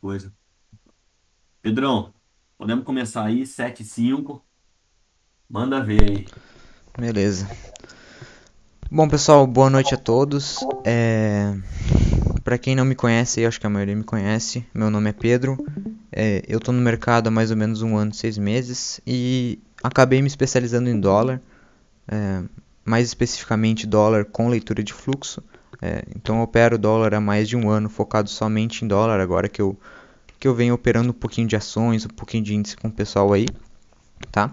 coisa. Pedrão, podemos começar aí, 7 e 5. Manda ver aí. Beleza. Bom, pessoal, boa noite a todos. É... Para quem não me conhece, eu acho que a maioria me conhece, meu nome é Pedro. É, eu estou no mercado há mais ou menos um ano, seis meses e acabei me especializando em dólar, é, mais especificamente dólar com leitura de fluxo. É, então eu opero dólar há mais de um ano, focado somente em dólar, agora que eu, que eu venho operando um pouquinho de ações, um pouquinho de índice com o pessoal aí, tá?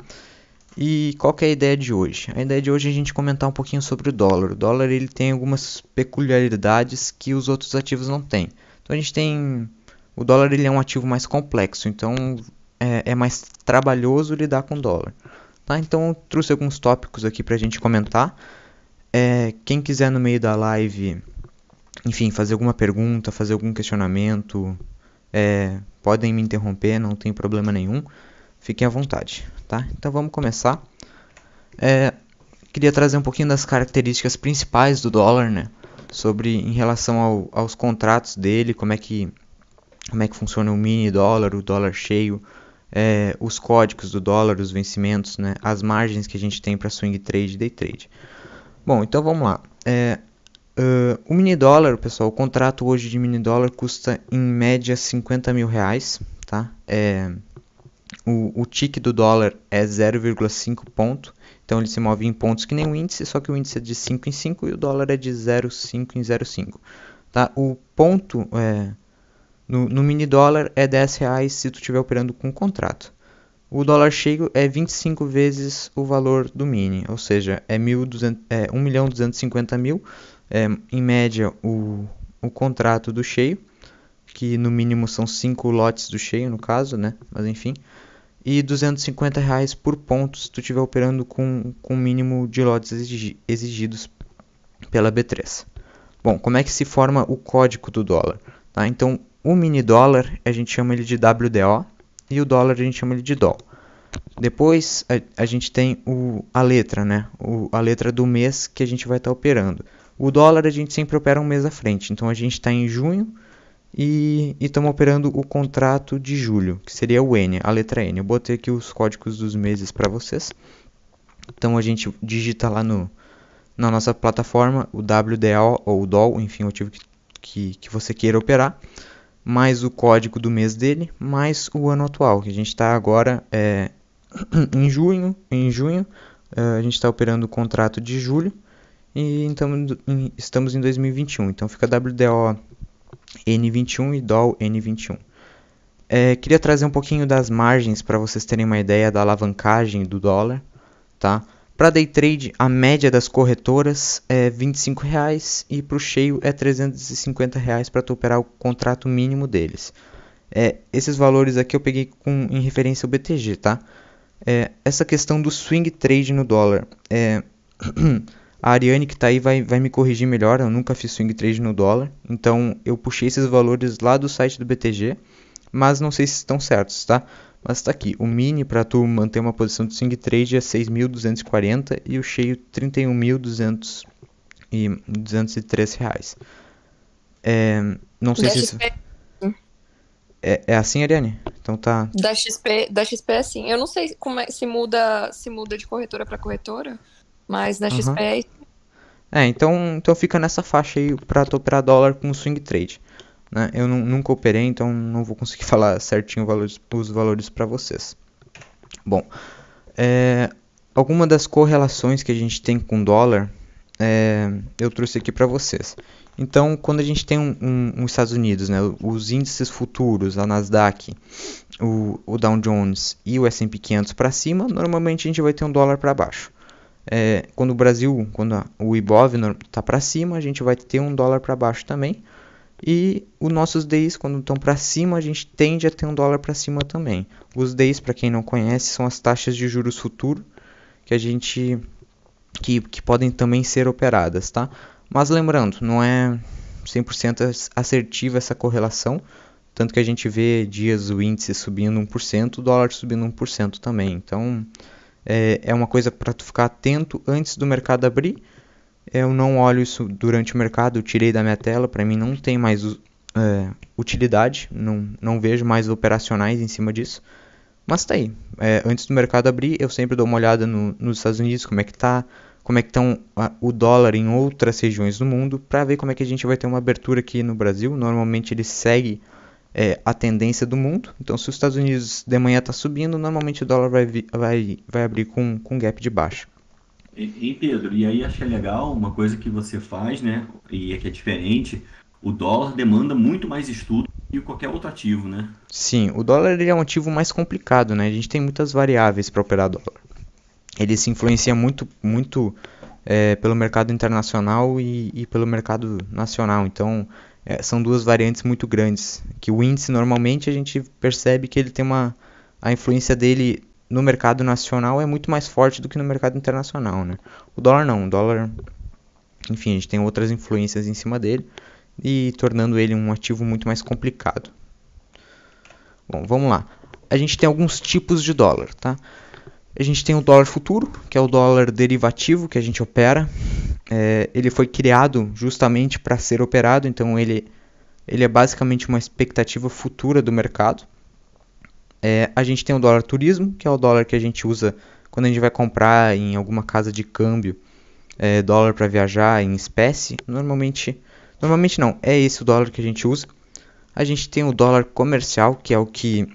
E qual é a ideia de hoje? A ideia de hoje é a gente comentar um pouquinho sobre o dólar. O dólar ele tem algumas peculiaridades que os outros ativos não têm. Então a gente tem o dólar ele é um ativo mais complexo, então é, é mais trabalhoso lidar com dólar. Tá? Então eu trouxe alguns tópicos aqui para a gente comentar. É, quem quiser no meio da live, enfim, fazer alguma pergunta, fazer algum questionamento, é, podem me interromper, não tem problema nenhum. Fiquem à vontade, tá? Então vamos começar. É, queria trazer um pouquinho das características principais do dólar, né? Sobre em relação ao, aos contratos dele, como é que como é que funciona o mini dólar, o dólar cheio, é, os códigos do dólar, os vencimentos, né, as margens que a gente tem para swing trade day trade. Bom, então vamos lá. É, uh, o mini dólar, pessoal, o contrato hoje de mini dólar custa em média 50 mil reais, tá? É, o, o tique do dólar é 0,5 ponto, então ele se move em pontos que nem o índice, só que o índice é de 5 em 5 e o dólar é de 0,5 em 0,5. Tá? O ponto é, no, no mini dólar é 10 reais se tu estiver operando com contrato. O dólar cheio é 25 vezes o valor do mini, ou seja, é, 1.200, é 1 milhão 250 mil, é, em média o, o contrato do cheio, que no mínimo são 5 lotes do cheio no caso, né? Mas enfim. E 250 reais por ponto se tu estiver operando com o mínimo de lotes exigidos pela B3. Bom, como é que se forma o código do dólar? Tá? Então, o mini dólar a gente chama ele de WDO e o dólar a gente chama ele de DOL. Depois a, a gente tem o, a letra, né? O, a letra do mês que a gente vai estar tá operando. O dólar a gente sempre opera um mês à frente, então a gente está em junho e estamos operando o contrato de julho, que seria o N, a letra N. Eu botei aqui os códigos dos meses para vocês. Então a gente digita lá no, na nossa plataforma o WDO ou o DOL, enfim, o ativo que, que, que você queira operar mais o código do mês dele, mais o ano atual, que a gente está agora é, em junho, em junho é, a gente está operando o contrato de julho e então estamos em 2021, então fica WDO N21 e DOL N21. É, queria trazer um pouquinho das margens para vocês terem uma ideia da alavancagem do dólar, tá? Para day trade, a média das corretoras é R$ 25,00 e para o cheio é R$ 350,00 para tu operar o contrato mínimo deles. É, esses valores aqui eu peguei com, em referência ao BTG, tá? É, essa questão do swing trade no dólar. É, a Ariane que está aí vai, vai me corrigir melhor, eu nunca fiz swing trade no dólar. Então eu puxei esses valores lá do site do BTG, mas não sei se estão certos, tá? Mas tá aqui, o mini para tu manter uma posição de swing trade é 6.240 e o cheio 31.203 reais. É, não sei da se XP, é, é assim, Ariane? Então tá. da XP, da XP é assim. Eu não sei como é, se muda, se muda de corretora para corretora, mas na XP Aham. é. É, então, então fica nessa faixa aí pra tu operar dólar com swing trade. Né? Eu nu- nunca operei, então não vou conseguir falar certinho os valores para vocês. Bom, é, alguma das correlações que a gente tem com dólar é, eu trouxe aqui para vocês. Então, quando a gente tem um, um, um Estados Unidos, né, os índices futuros, a Nasdaq, o, o Dow Jones e o S&P 500 para cima, normalmente a gente vai ter um dólar para baixo. É, quando o Brasil, quando a- o Ibov está para cima, a gente vai ter um dólar para baixo também. E os nossos DIs, quando estão para cima, a gente tende a ter um dólar para cima também. Os DIs, para quem não conhece, são as taxas de juros futuro que a gente que, que podem também ser operadas, tá? Mas lembrando, não é 100% as- assertiva essa correlação, tanto que a gente vê dias o índice subindo 1%, o dólar subindo 1% também. Então, é, é uma coisa para tu ficar atento antes do mercado abrir. Eu não olho isso durante o mercado, tirei da minha tela, para mim não tem mais é, utilidade, não, não vejo mais operacionais em cima disso. Mas tá aí. É, antes do mercado abrir, eu sempre dou uma olhada no, nos Estados Unidos, como é que tá, como é que estão o dólar em outras regiões do mundo, para ver como é que a gente vai ter uma abertura aqui no Brasil. Normalmente ele segue é, a tendência do mundo. Então, se os Estados Unidos de manhã está subindo, normalmente o dólar vai, vai, vai abrir com, com gap de baixa. E, e, Pedro, e aí é legal uma coisa que você faz, né? E é que é diferente. O dólar demanda muito mais estudo que qualquer outro ativo, né? Sim, o dólar ele é um ativo mais complicado, né? A gente tem muitas variáveis para operar dólar. Ele se influencia muito, muito é, pelo mercado internacional e, e, pelo mercado nacional. Então, é, são duas variantes muito grandes. Que o índice normalmente a gente percebe que ele tem uma a influência dele no mercado nacional é muito mais forte do que no mercado internacional, né? O dólar não, o dólar, enfim, a gente tem outras influências em cima dele e tornando ele um ativo muito mais complicado. Bom, vamos lá. A gente tem alguns tipos de dólar, tá? A gente tem o dólar futuro, que é o dólar derivativo que a gente opera. É, ele foi criado justamente para ser operado, então ele, ele é basicamente uma expectativa futura do mercado. É, a gente tem o dólar turismo, que é o dólar que a gente usa quando a gente vai comprar em alguma casa de câmbio é, dólar para viajar em espécie. Normalmente, normalmente não, é esse o dólar que a gente usa. A gente tem o dólar comercial, que é o que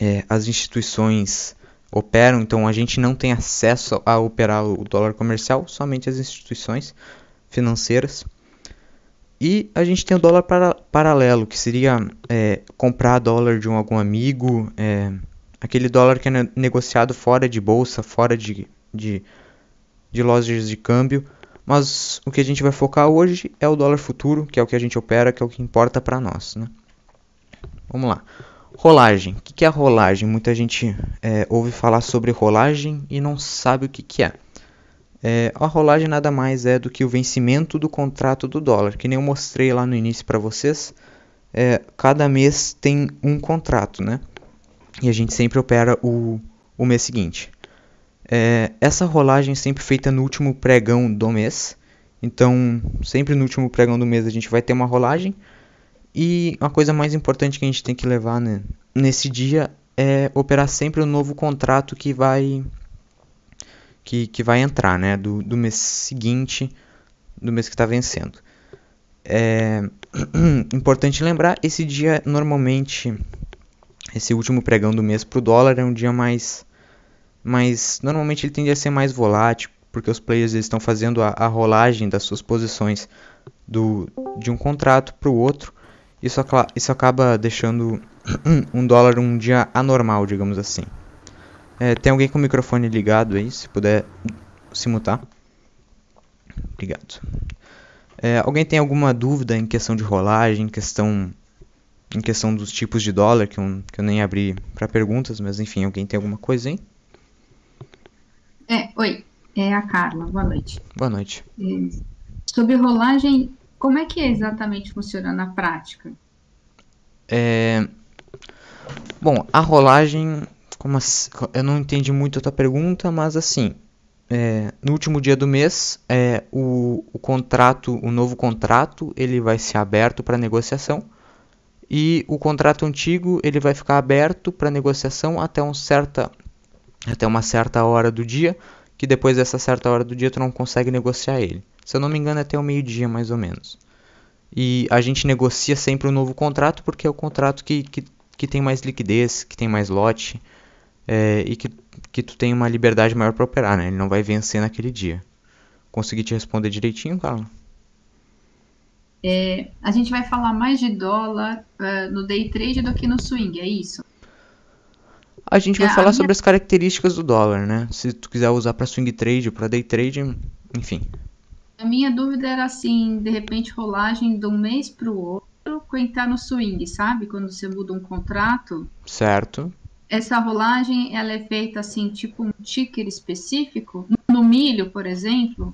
é, as instituições operam, então a gente não tem acesso a operar o dólar comercial, somente as instituições financeiras. E a gente tem o dólar para, paralelo, que seria é, comprar dólar de um, algum amigo, é, aquele dólar que é negociado fora de bolsa, fora de, de, de lojas de câmbio. Mas o que a gente vai focar hoje é o dólar futuro, que é o que a gente opera, que é o que importa para nós. Né? Vamos lá. Rolagem. O que é rolagem? Muita gente é, ouve falar sobre rolagem e não sabe o que, que é. É. A rolagem nada mais é do que o vencimento do contrato do dólar, que nem eu mostrei lá no início para vocês. É, cada mês tem um contrato, né? E a gente sempre opera o, o mês seguinte. É, essa rolagem é sempre feita no último pregão do mês. Então, sempre no último pregão do mês a gente vai ter uma rolagem e uma coisa mais importante que a gente tem que levar né, nesse dia é operar sempre o um novo contrato que vai que, que vai entrar, né, do, do mês seguinte, do mês que está vencendo. É importante lembrar, esse dia normalmente, esse último pregão do mês para o dólar é um dia mais, mais, normalmente ele tende a ser mais volátil, porque os players estão fazendo a, a rolagem das suas posições do, de um contrato para o outro, isso, isso acaba deixando um dólar um dia anormal, digamos assim. É, tem alguém com o microfone ligado aí, se puder se mutar. Obrigado. É, alguém tem alguma dúvida em questão de rolagem, em questão, em questão dos tipos de dólar, que eu, que eu nem abri para perguntas, mas enfim, alguém tem alguma coisa aí? É, oi, é a Carla, boa noite. Boa noite. É, sobre rolagem, como é que exatamente funciona na prática? É... Bom, a rolagem, como assim? eu não entendi muito a tua pergunta, mas assim, é, no último dia do mês, é, o, o contrato, o novo contrato, ele vai ser aberto para negociação e o contrato antigo ele vai ficar aberto para negociação até, um certa, até uma certa hora do dia, que depois dessa certa hora do dia tu não consegue negociar ele. Se eu não me engano, é até o meio-dia mais ou menos. E a gente negocia sempre um novo contrato porque é o contrato que, que, que tem mais liquidez, que tem mais lote é, e que, que tu tem uma liberdade maior para operar, né? Ele não vai vencer naquele dia. Consegui te responder direitinho, Carla? É, a gente vai falar mais de dólar uh, no day trade do que no swing, é isso? A gente vai é, falar sobre minha... as características do dólar, né? Se tu quiser usar para swing trade ou para day trade, enfim. A minha dúvida era assim, de repente, rolagem de um mês para o outro, com entrar no swing, sabe? Quando você muda um contrato. Certo. Essa rolagem, ela é feita assim, tipo um ticker específico? No milho, por exemplo?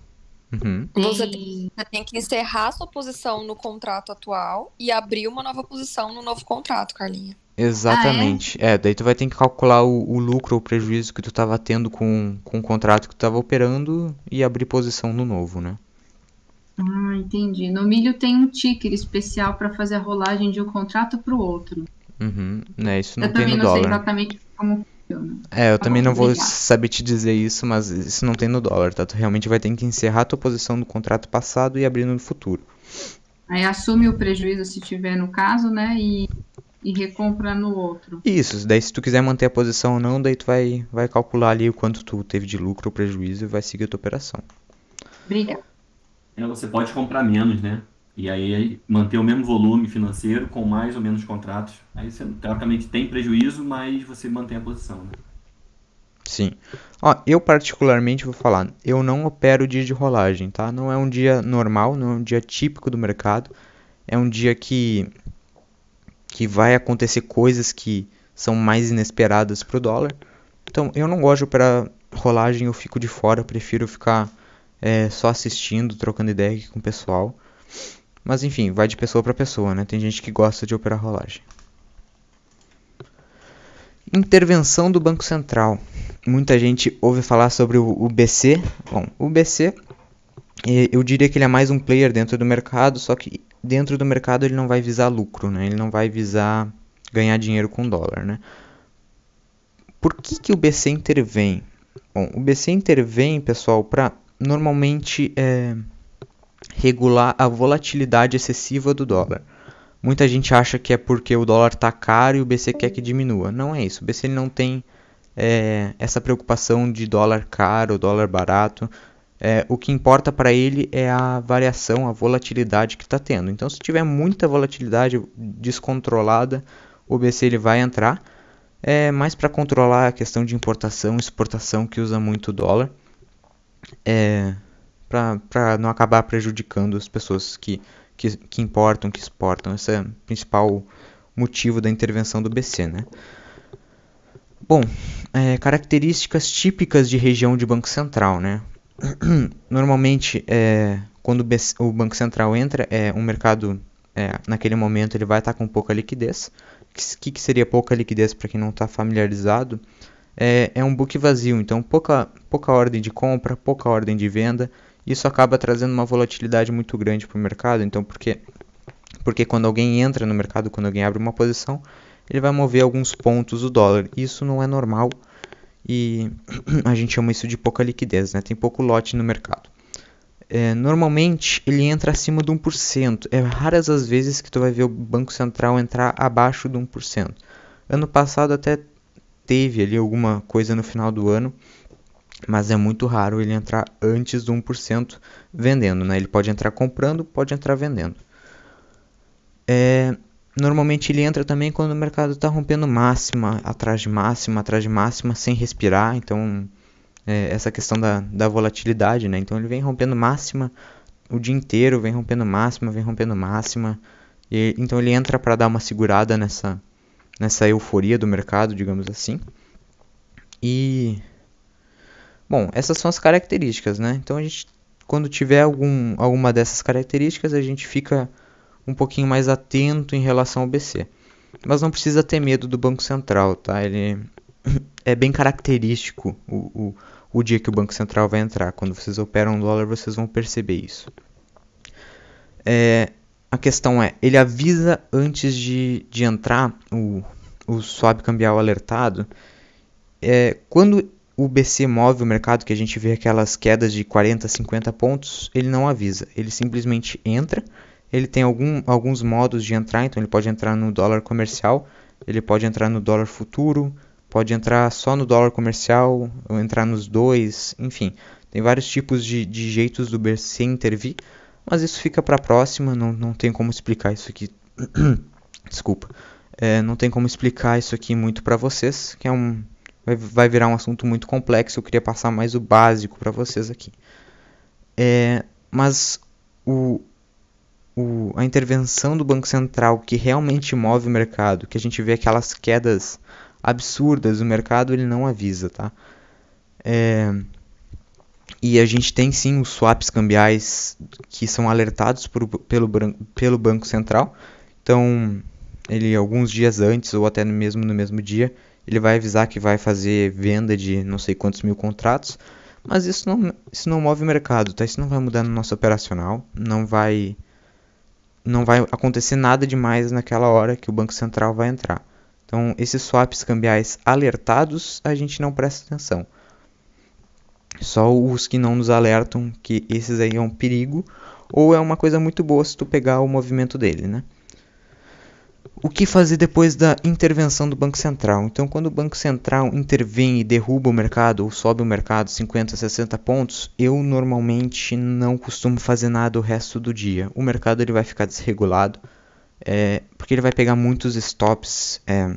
Uhum. Você, tem, você, tem, que encerrar sua posição no contrato atual e abrir uma nova posição no novo contrato, Carlinha. Exatamente. Ah, é? é? daí tu vai ter que calcular o, o lucro ou prejuízo que tu estava tendo com, com o contrato que tu estava operando e abrir posição no novo, né? Ah, entendi. No milho tem um ticker especial para fazer a rolagem de um contrato para o outro. Uhum, né, isso não eu tem também no não sei dólar. exatamente como funciona. É, eu também não vou saber te dizer isso, mas isso não tem no dólar, tá? Tu realmente vai ter que encerrar a tua posição no contrato passado e abrir no futuro. Aí assume o prejuízo se tiver no caso, né? E, e recompra no outro. Isso, daí se tu quiser manter a posição ou não, daí tu vai, vai calcular ali o quanto tu teve de lucro ou prejuízo e vai seguir a tua operação. Obrigada. É, você pode comprar menos, né? E aí manter o mesmo volume financeiro com mais ou menos contratos. Aí você teoricamente tem prejuízo, mas você mantém a posição. Né? Sim. Ó, eu particularmente vou falar, eu não opero dia de rolagem, tá? Não é um dia normal, não é um dia típico do mercado. É um dia que que vai acontecer coisas que são mais inesperadas pro dólar. Então, eu não gosto de operar rolagem, eu fico de fora, eu prefiro ficar é, só assistindo, trocando ideia com o pessoal. Mas enfim, vai de pessoa para pessoa, né? Tem gente que gosta de operar rolagem. Intervenção do Banco Central. Muita gente ouve falar sobre o, BC. Bom, o BC, eh, eu diria que ele é mais um player dentro do mercado, só que dentro do mercado ele não vai visar lucro, né? Ele não vai visar ganhar dinheiro com dólar, né? Por que, que o BC intervém? Bom, o BC intervém, pessoal, para normalmente é, regular a volatilidade excessiva do dólar. Muita gente acha que é porque o dólar está caro e o BC quer que diminua. Não é isso. O BC não tem é, essa preocupação de dólar caro, dólar barato. É, o que importa para ele é a variação, a volatilidade que está tendo. Então, se tiver muita volatilidade descontrolada, o BC ele vai entrar. É mais para controlar a questão de importação, exportação que usa muito dólar. É, para não acabar prejudicando as pessoas que, que, que, importam, que exportam. Esse é o principal motivo da intervenção do BC. Né? Bom, é, características típicas de região de Banco Central. Né? Normalmente, é, quando o, BC, o, Banco Central entra, é um mercado, é, naquele momento, ele vai estar com pouca liquidez. O que, que seria pouca liquidez para quem não está familiarizado? É, é um book vazio, então pouca, pouca ordem de compra, pouca ordem de venda, isso acaba trazendo uma volatilidade muito grande para o mercado. Então, porque, porque quando alguém entra no mercado, quando alguém abre uma posição, ele vai mover alguns pontos o dólar. Isso não é normal e a gente chama isso de pouca liquidez, né? tem pouco lote no mercado. É, normalmente ele entra acima de 1%. É raras as vezes que tu vai ver o Banco Central entrar abaixo de 1%. Ano passado até teve ali alguma coisa no final do ano, mas é muito raro ele entrar antes do 1% vendendo, né? Ele pode entrar comprando, pode entrar vendendo. É, normalmente ele entra também quando o mercado está rompendo máxima, atrás de máxima, atrás de máxima, sem respirar. Então, é, essa questão da, da volatilidade, né? Então ele vem rompendo máxima o dia inteiro, vem rompendo máxima, vem rompendo máxima. E, então ele entra para dar uma segurada nessa, nessa euforia do mercado, digamos assim. E Bom, essas são as características, né? Então a gente, quando tiver algum, alguma dessas características, a gente fica um pouquinho mais atento em relação ao BC. Mas não precisa ter medo do Banco Central, tá? Ele é bem característico o, o, o dia que o Banco Central vai entrar. Quando vocês operam dólar, vocês vão perceber isso. É, a questão é, ele avisa antes de, de entrar o, o swap cambial alertado. É, quando o BC move o mercado, que a gente vê aquelas quedas de 40, 50 pontos, ele não avisa. Ele simplesmente entra. Ele tem algum, alguns modos de entrar, então ele pode entrar no dólar comercial, ele pode entrar no dólar futuro, pode entrar só no dólar comercial, ou entrar nos dois, enfim. Tem vários tipos de, de jeitos do BC intervir, mas isso fica para a próxima, não, não tem como explicar isso aqui. Desculpa. É, não tem como explicar isso aqui muito para vocês, que é um, vai virar um assunto muito complexo. Eu queria passar mais o básico para vocês aqui. É, mas o, o, a intervenção do Banco Central que realmente move o mercado, que a gente vê aquelas quedas absurdas, o mercado ele não avisa, tá? É, e a gente tem sim os swaps cambiais que são alertados por, pelo, pelo Banco Central. Então, ele alguns dias antes ou até mesmo no mesmo dia, ele vai avisar que vai fazer venda de não sei quantos mil contratos, Mas isso não, isso não move o mercado, tá? Isso não vai mudar no nosso operacional, não vai não vai acontecer nada demais naquela hora que o Banco Central vai entrar. Então, esses swaps cambiais alertados, a gente não presta atenção. Só os que não nos alertam que esses aí é um perigo ou é uma coisa muito boa se tu pegar o movimento dele, né? O que fazer depois da intervenção do Banco Central? Então, quando o Banco Central intervém e derruba o mercado ou sobe o mercado 50, 60 pontos, eu normalmente não costumo fazer nada o resto do dia. O mercado ele vai ficar desregulado, é, porque ele vai pegar muitos stops é,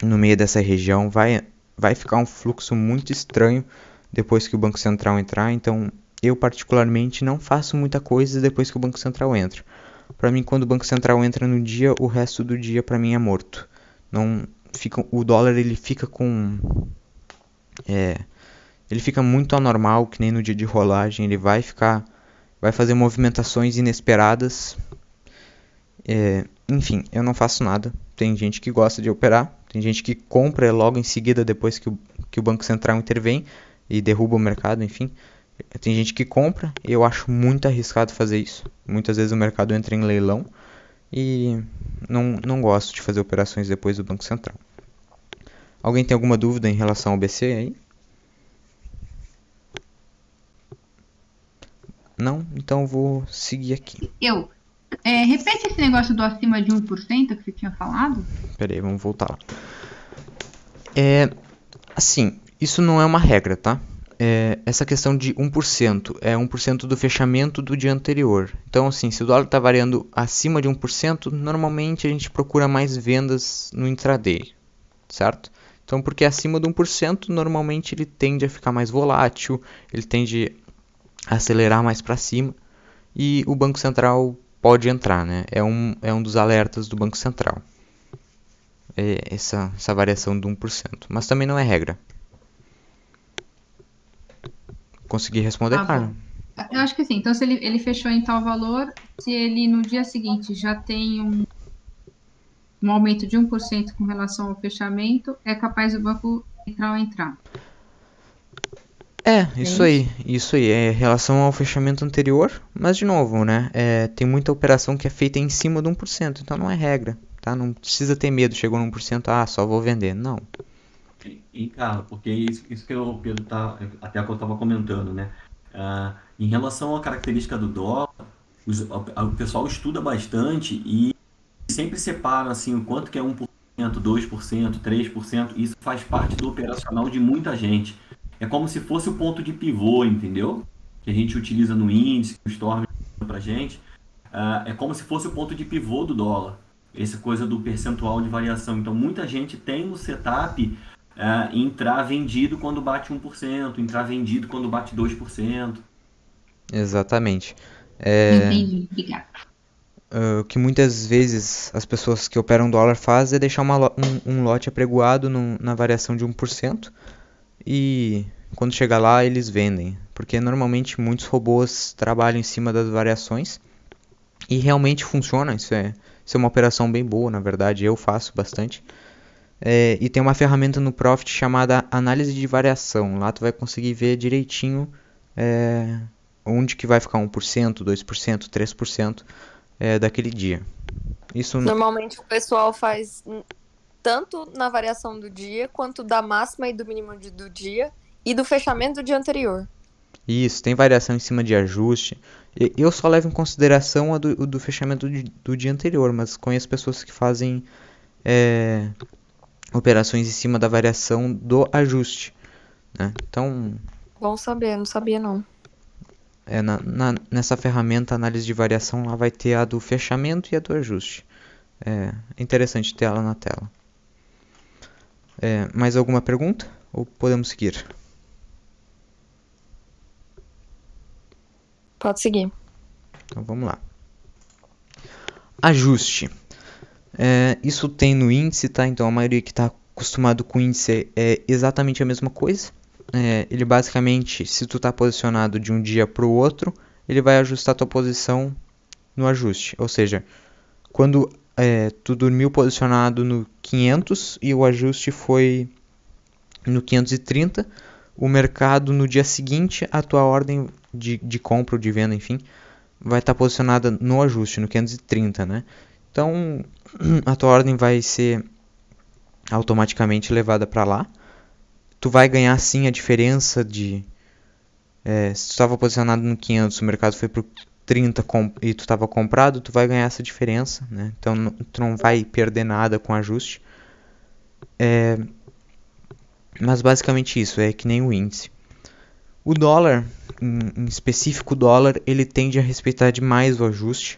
no meio dessa região, vai, vai ficar um fluxo muito estranho depois que o Banco Central entrar. Então, eu particularmente não faço muita coisa depois que o Banco Central entra. Para mim, quando o Banco Central entra no dia, o resto do dia para mim é morto. Não fica, o dólar ele fica com é, ele fica muito anormal, que nem no dia de rolagem, ele vai ficar vai fazer movimentações inesperadas. É, enfim, eu não faço nada. Tem gente que gosta de operar, tem gente que compra logo em seguida depois que o, que o Banco Central intervém e derruba o mercado, enfim. Tem gente que compra, eu acho muito arriscado fazer isso. Muitas vezes o mercado entra em leilão e não, não gosto de fazer operações depois do Banco Central. Alguém tem alguma dúvida em relação ao BC aí? Não? Então vou seguir aqui. Eu. É, repete esse negócio do acima de 1% que você tinha falado. Pera aí, vamos voltar lá. É, assim, isso não é uma regra, tá? É, essa questão de 1%, é 1% do fechamento do dia anterior. Então, assim, se o dólar está variando acima de 1%, normalmente a gente procura mais vendas no intraday, certo? Então, porque acima de 1%, normalmente ele tende a ficar mais volátil, ele tende a acelerar mais para cima e o Banco Central pode entrar, né? É um, é um dos alertas do Banco Central. É essa, essa variação de 1%. Mas também não é regra. Consegui responder, ah, cara? Eu acho que sim. Então, se ele, ele fechou em tal valor, se ele no dia seguinte já tem um, um aumento de 1% com relação ao fechamento, é capaz o banco entrar ou entrar. É, isso aí, isso aí, é em relação ao fechamento anterior, mas de novo, né, é, tem muita operação que é feita em cima de 1%, então não é regra, tá, não precisa ter medo, chegou no 1%, ah, só vou vender, não. E, cara, porque isso, isso que o Pedro tá, até estava comentando, né? Uh, em relação à característica do dólar, os, o pessoal estuda bastante e sempre separa assim o quanto que é 1%, 2%, 3%, isso faz parte do operacional de muita gente. É como se fosse o ponto de pivô, entendeu? Que a gente utiliza no índice, o Storm pra gente. Uh, é como se fosse o ponto de pivô do dólar. Essa coisa do percentual de variação. Então, muita gente tem no setup é, entrar vendido quando bate 1%, entrar vendido quando bate 2%. Exatamente. É, Entendi, obrigada. Uh, o que muitas vezes as pessoas que operam dólar fazem é deixar uma, um, um, lote apregoado no, na variação de 1% e quando chegar lá eles vendem. Porque normalmente muitos robôs trabalham em cima das variações e realmente funciona. Isso é, isso é uma operação bem boa, na verdade, eu faço bastante. É, e tem uma ferramenta no Profit chamada análise de variação. Lá tu vai conseguir ver direitinho é, onde que vai ficar 1%, 2%, 3% é, daquele dia. Isso Normalmente o pessoal faz tanto na variação do dia, quanto da máxima e do mínimo de, do dia, e do fechamento do dia anterior. Isso, tem variação em cima de ajuste. Eu só levo em consideração a do, do fechamento do, do dia anterior, mas conheço pessoas que fazem é, operações em cima da variação do ajuste. Né? Então. Bom saber, não sabia não. É, na, na, nessa ferramenta análise de variação lá vai ter a do fechamento e a do ajuste. É interessante ter ela na tela. É, mais alguma pergunta? Ou podemos seguir? Pode seguir. Então vamos lá. Ajuste. É, isso tem no índice, tá? Então a maioria que está acostumado com índice é exatamente a mesma coisa. É, ele basicamente, se tu está posicionado de um dia para o outro, ele vai ajustar a tua posição no ajuste. Ou seja, quando é, tu dormiu posicionado no 500 e o ajuste foi no 530, o mercado no dia seguinte, a tua ordem de, de compra ou de venda, enfim, vai estar tá posicionada no ajuste, no 530, né? Então, a tua ordem vai ser automaticamente levada para lá. Tu vai ganhar sim a diferença de é, se tu estava posicionado no 500, o mercado foi para 30 e tu estava comprado, tu vai ganhar essa diferença, né? Então tu não vai perder nada com ajuste. É, mas basicamente isso, é que nem o índice. O dólar, em, em específico o dólar, ele tende a respeitar demais o ajuste.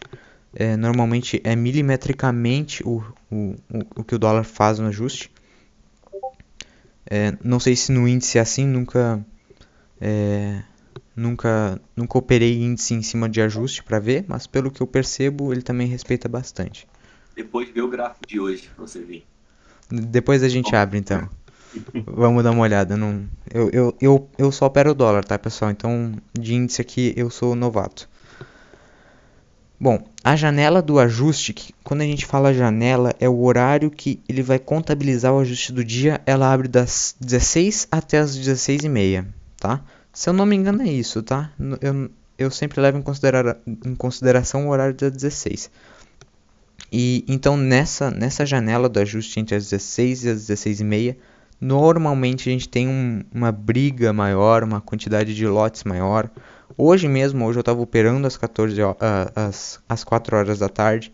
É, normalmente é milimetricamente o, o, o, que o dólar faz no ajuste. É, não sei se no índice é assim, nunca é, nunca nunca operei índice em cima de ajuste para ver, mas pelo que eu percebo ele também respeita bastante. Depois vê o gráfico de hoje você ver. Depois a gente Bom. abre então. Vamos dar uma olhada. Não, eu, eu, eu, eu só opero o dólar, tá, pessoal? Então, de índice aqui, eu sou novato. Bom, a janela do ajuste, que, quando a gente fala janela, é o horário que ele vai contabilizar o ajuste do dia. Ela abre das 16 até as 16 e meia, tá? Se eu não me engano é isso, tá? Eu, eu sempre levo em, considera em consideração o horário das 16. E então nessa, nessa janela do ajuste entre as 16 e as 16 e meia, Normalmente a gente tem um, uma briga maior, uma quantidade de lotes maior. Hoje mesmo, hoje eu estava operando às 14 às, às 4 horas da tarde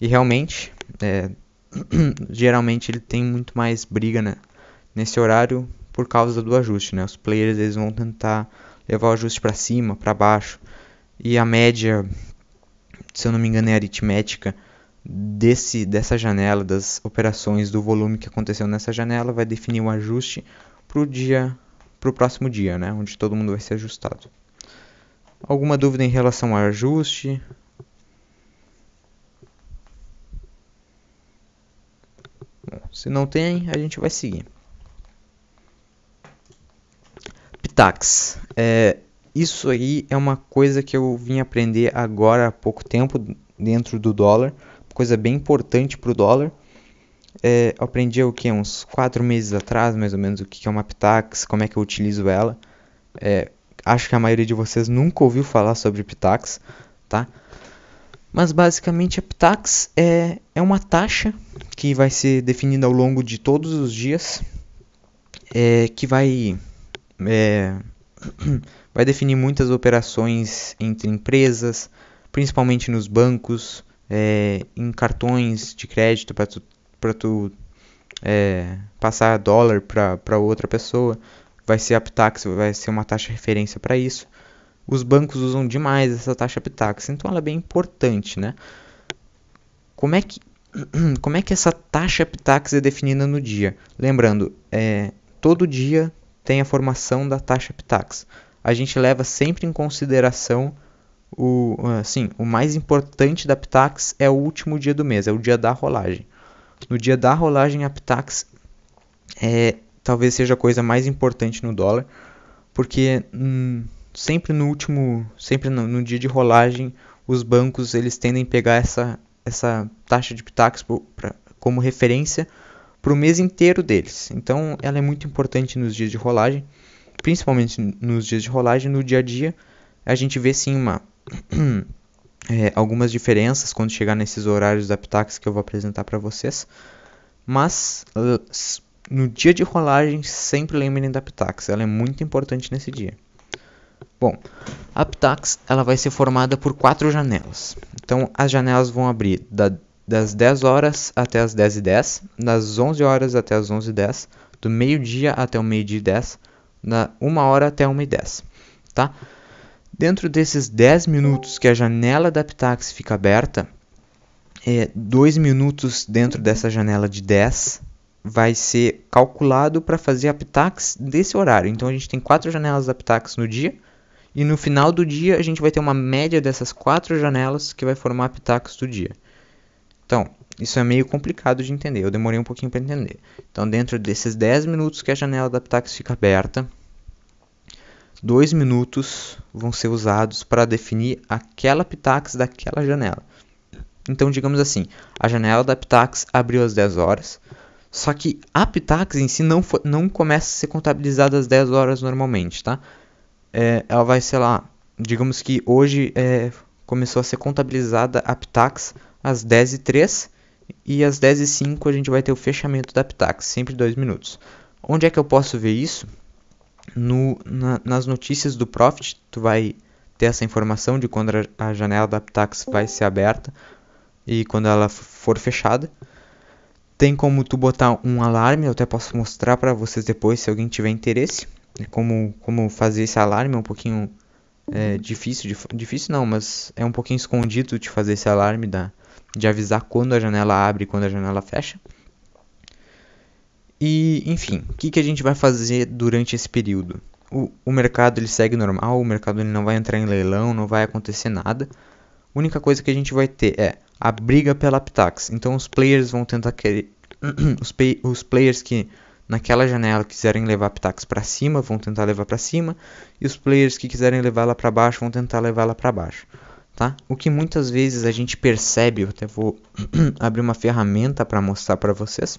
e realmente, é, geralmente ele tem muito mais briga né, nesse horário por causa do ajuste, né? Os players eles vão tentar levar o ajuste para cima, para baixo e a média, se eu não me engano, é aritmética desse, dessa janela, das operações, do volume que aconteceu nessa janela, vai definir um ajuste para o dia, para o próximo dia, né, onde todo mundo vai ser ajustado. Alguma dúvida em relação ao ajuste? Se não tem, a gente vai seguir. Pitax. É, isso aí é uma coisa que eu vim aprender agora há pouco tempo dentro do dólar coisa bem importante para o dólar. É, aprendi o que uns quatro meses atrás, mais ou menos, o que é uma Pitax, como é que eu utilizo ela. É, acho que a maioria de vocês nunca ouviu falar sobre Pitax, tá? Mas basicamente a Pitax é, é uma taxa que vai ser definida ao longo de todos os dias, é, que vai, é, vai definir muitas operações entre empresas, principalmente nos bancos, é, em cartões de crédito para tu, pra tu é, passar dólar para outra pessoa. Vai ser a Ptax, vai ser uma taxa referência para isso. Os bancos usam demais essa taxa Ptax, então ela é bem importante, né? Como é que como é que essa taxa Ptax é definida no dia? Lembrando, é, todo dia tem a formação da taxa Ptax. A gente leva sempre em consideração o, assim, o mais importante da Ptax é o último dia do mês, é o dia da rolagem. No dia da rolagem, a Ptax é, talvez seja a coisa mais importante no dólar, porque hum, sempre no último, sempre no, no, dia de rolagem, os bancos eles tendem a pegar essa, essa taxa de pra, como referência para o mês inteiro deles. Então, ela é muito importante nos dias de rolagem, principalmente nos dias de rolagem, no dia a dia. A gente vê sim uma, é, algumas diferenças quando chegar nesses horários da Ptax que eu vou apresentar para vocês. Mas no dia de rolagem, sempre lembrem da Ptax, ela é muito importante nesse dia. Bom, a Ptax ela vai ser formada por quatro janelas. Então as janelas vão abrir da, das 10 horas até as 10 e 10, das 11 horas até as 11 e 10, do meio-dia até o meio-dia e 10, da 1 hora até 1 e 10, tá? Dentro desses 10 minutos que a janela da Ptax fica aberta, é, 2 minutos dentro dessa janela de 10 vai ser calculado para fazer a Ptax desse horário. Então a gente tem quatro janelas da Ptax no dia e no final do dia a gente vai ter uma média dessas quatro janelas que vai formar a Ptax do dia. Então, isso é meio complicado de entender, eu demorei um pouquinho para entender. Então, dentro desses 10 minutos que a janela da Ptax fica aberta, dois minutos vão ser usados para definir aquela Pitax daquela janela. Então, digamos assim, a janela da Pitax abriu às 10 horas, Só que a Pitax em si não, não começa a ser contabilizada às 10 horas normalmente, tá? É, ela vai, sei lá, digamos que hoje é, começou a ser contabilizada a Pitax às 10 e 03 e às 10 e 05 a gente vai ter o fechamento da Pitax, sempre 2 minutos. Onde é que eu posso ver isso? No, na- nas notícias do Profit, tu vai ter essa informação de quando a, janela da Pitax vai ser aberta e quando ela for fechada. Tem como tu botar um alarme, eu até posso mostrar para vocês depois se alguém tiver interesse. É Como, como fazer esse alarme é um pouquinho é, difícil, de, fa- difícil não, mas é um pouquinho escondido de fazer esse alarme da, de avisar quando a janela abre e quando a janela fecha. E, enfim, o que, que a gente vai fazer durante esse período? O, o mercado ele segue normal, o mercado ele não vai entrar em leilão, não vai acontecer nada. Única coisa que a gente vai ter é a briga pela Pitax. Então os players vão tentar querer. os, pay- os players que naquela janela quiserem levar a Pitax para cima vão tentar levar para cima. E os players que quiserem levar ela para baixo vão tentar levar ela para baixo. Tá? O que muitas vezes a gente percebe, eu até vou abrir uma ferramenta para mostrar para vocês,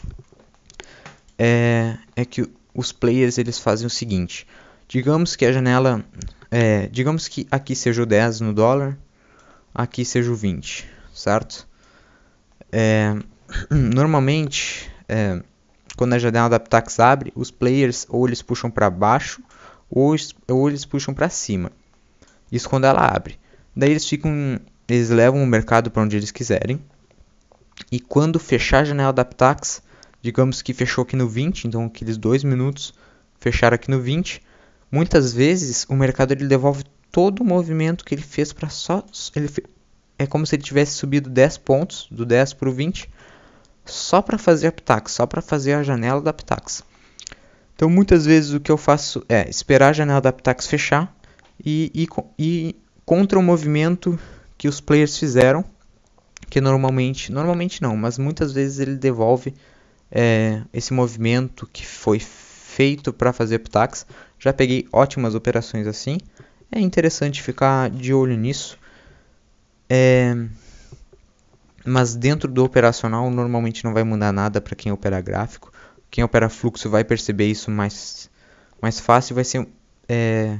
é, é que os players eles fazem o seguinte: digamos que a janela, é, digamos que aqui seja o 10 no dólar, aqui seja o 20, certo? É, normalmente, é, quando a janela da Ptax abre, os players ou eles puxam para baixo ou, eles- ou eles puxam para cima. Isso quando ela abre. Daí eles ficam, eles levam o mercado para onde eles quiserem. E quando fechar a janela da Ptax, digamos que fechou aqui no 20, então aqueles dois minutos fecharam aqui no 20, muitas vezes o mercado ele devolve todo o movimento que ele fez para só ele é como se ele tivesse subido 10 pontos do 10 para o 20 só para fazer a Ptax, só para fazer a janela da Ptax. Então muitas vezes o que eu faço é esperar a janela da Ptax fechar e, co- e contra o movimento que os players fizeram, que normalmente, normalmente não, mas muitas vezes ele devolve é, esse movimento que foi feito para fazer Ptax. Já peguei ótimas operações assim. É interessante ficar de olho nisso. É, mas dentro do operacional normalmente não vai mudar nada para quem opera gráfico. Quem opera fluxo vai perceber isso mais, mais fácil, vai ser é,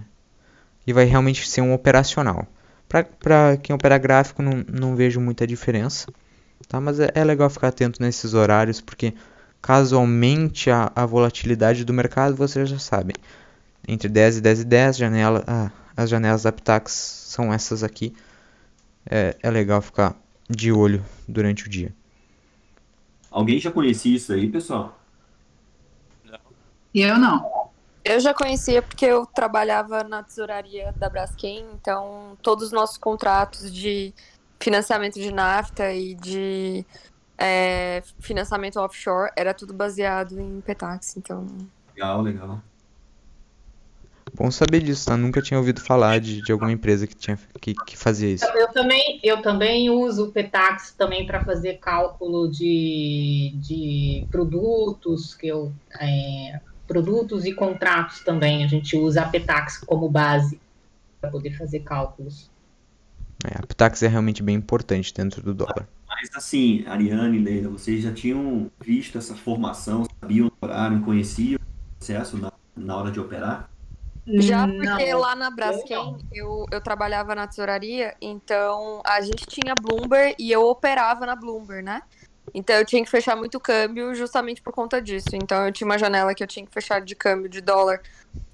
e vai realmente ser um operacional. Para quem opera gráfico não, não vejo muita diferença, tá? Mas é, é legal ficar atento nesses horários porque caso aumente a, a volatilidade do mercado, vocês já sabem. Entre 10 e 10 e 10, janela, ah, as janelas da Ptax são essas aqui. É, é legal ficar de olho durante o dia. Alguém já conhecia isso aí, pessoal? Eu não. Eu já conhecia porque eu trabalhava na tesouraria da Braskem, então todos os nossos contratos de financiamento de nafta e de é, financiamento offshore era tudo baseado em Petax, então Legal, legal. Bom saber disso, tá? Nunca tinha ouvido falar de, de alguma empresa que, tinha, que, que fazia isso. Eu também, eu também uso o Petax também para fazer cálculo de, de produtos, que eu, é, produtos e contratos também. A gente usa a Petax como base para poder fazer cálculos. É, a Ptax é realmente bem importante dentro do dólar. Mas assim, Ariane e Leila, vocês já tinham visto essa formação, sabiam o horário, conheciam o processo na, na hora de operar? Já porque Não. lá na Braskem eu, eu trabalhava na tesouraria, então a gente tinha Bloomberg e eu operava na Bloomberg, né? Então eu tinha que fechar muito câmbio justamente por conta disso. Então eu tinha uma janela que eu tinha que fechar de câmbio de dólar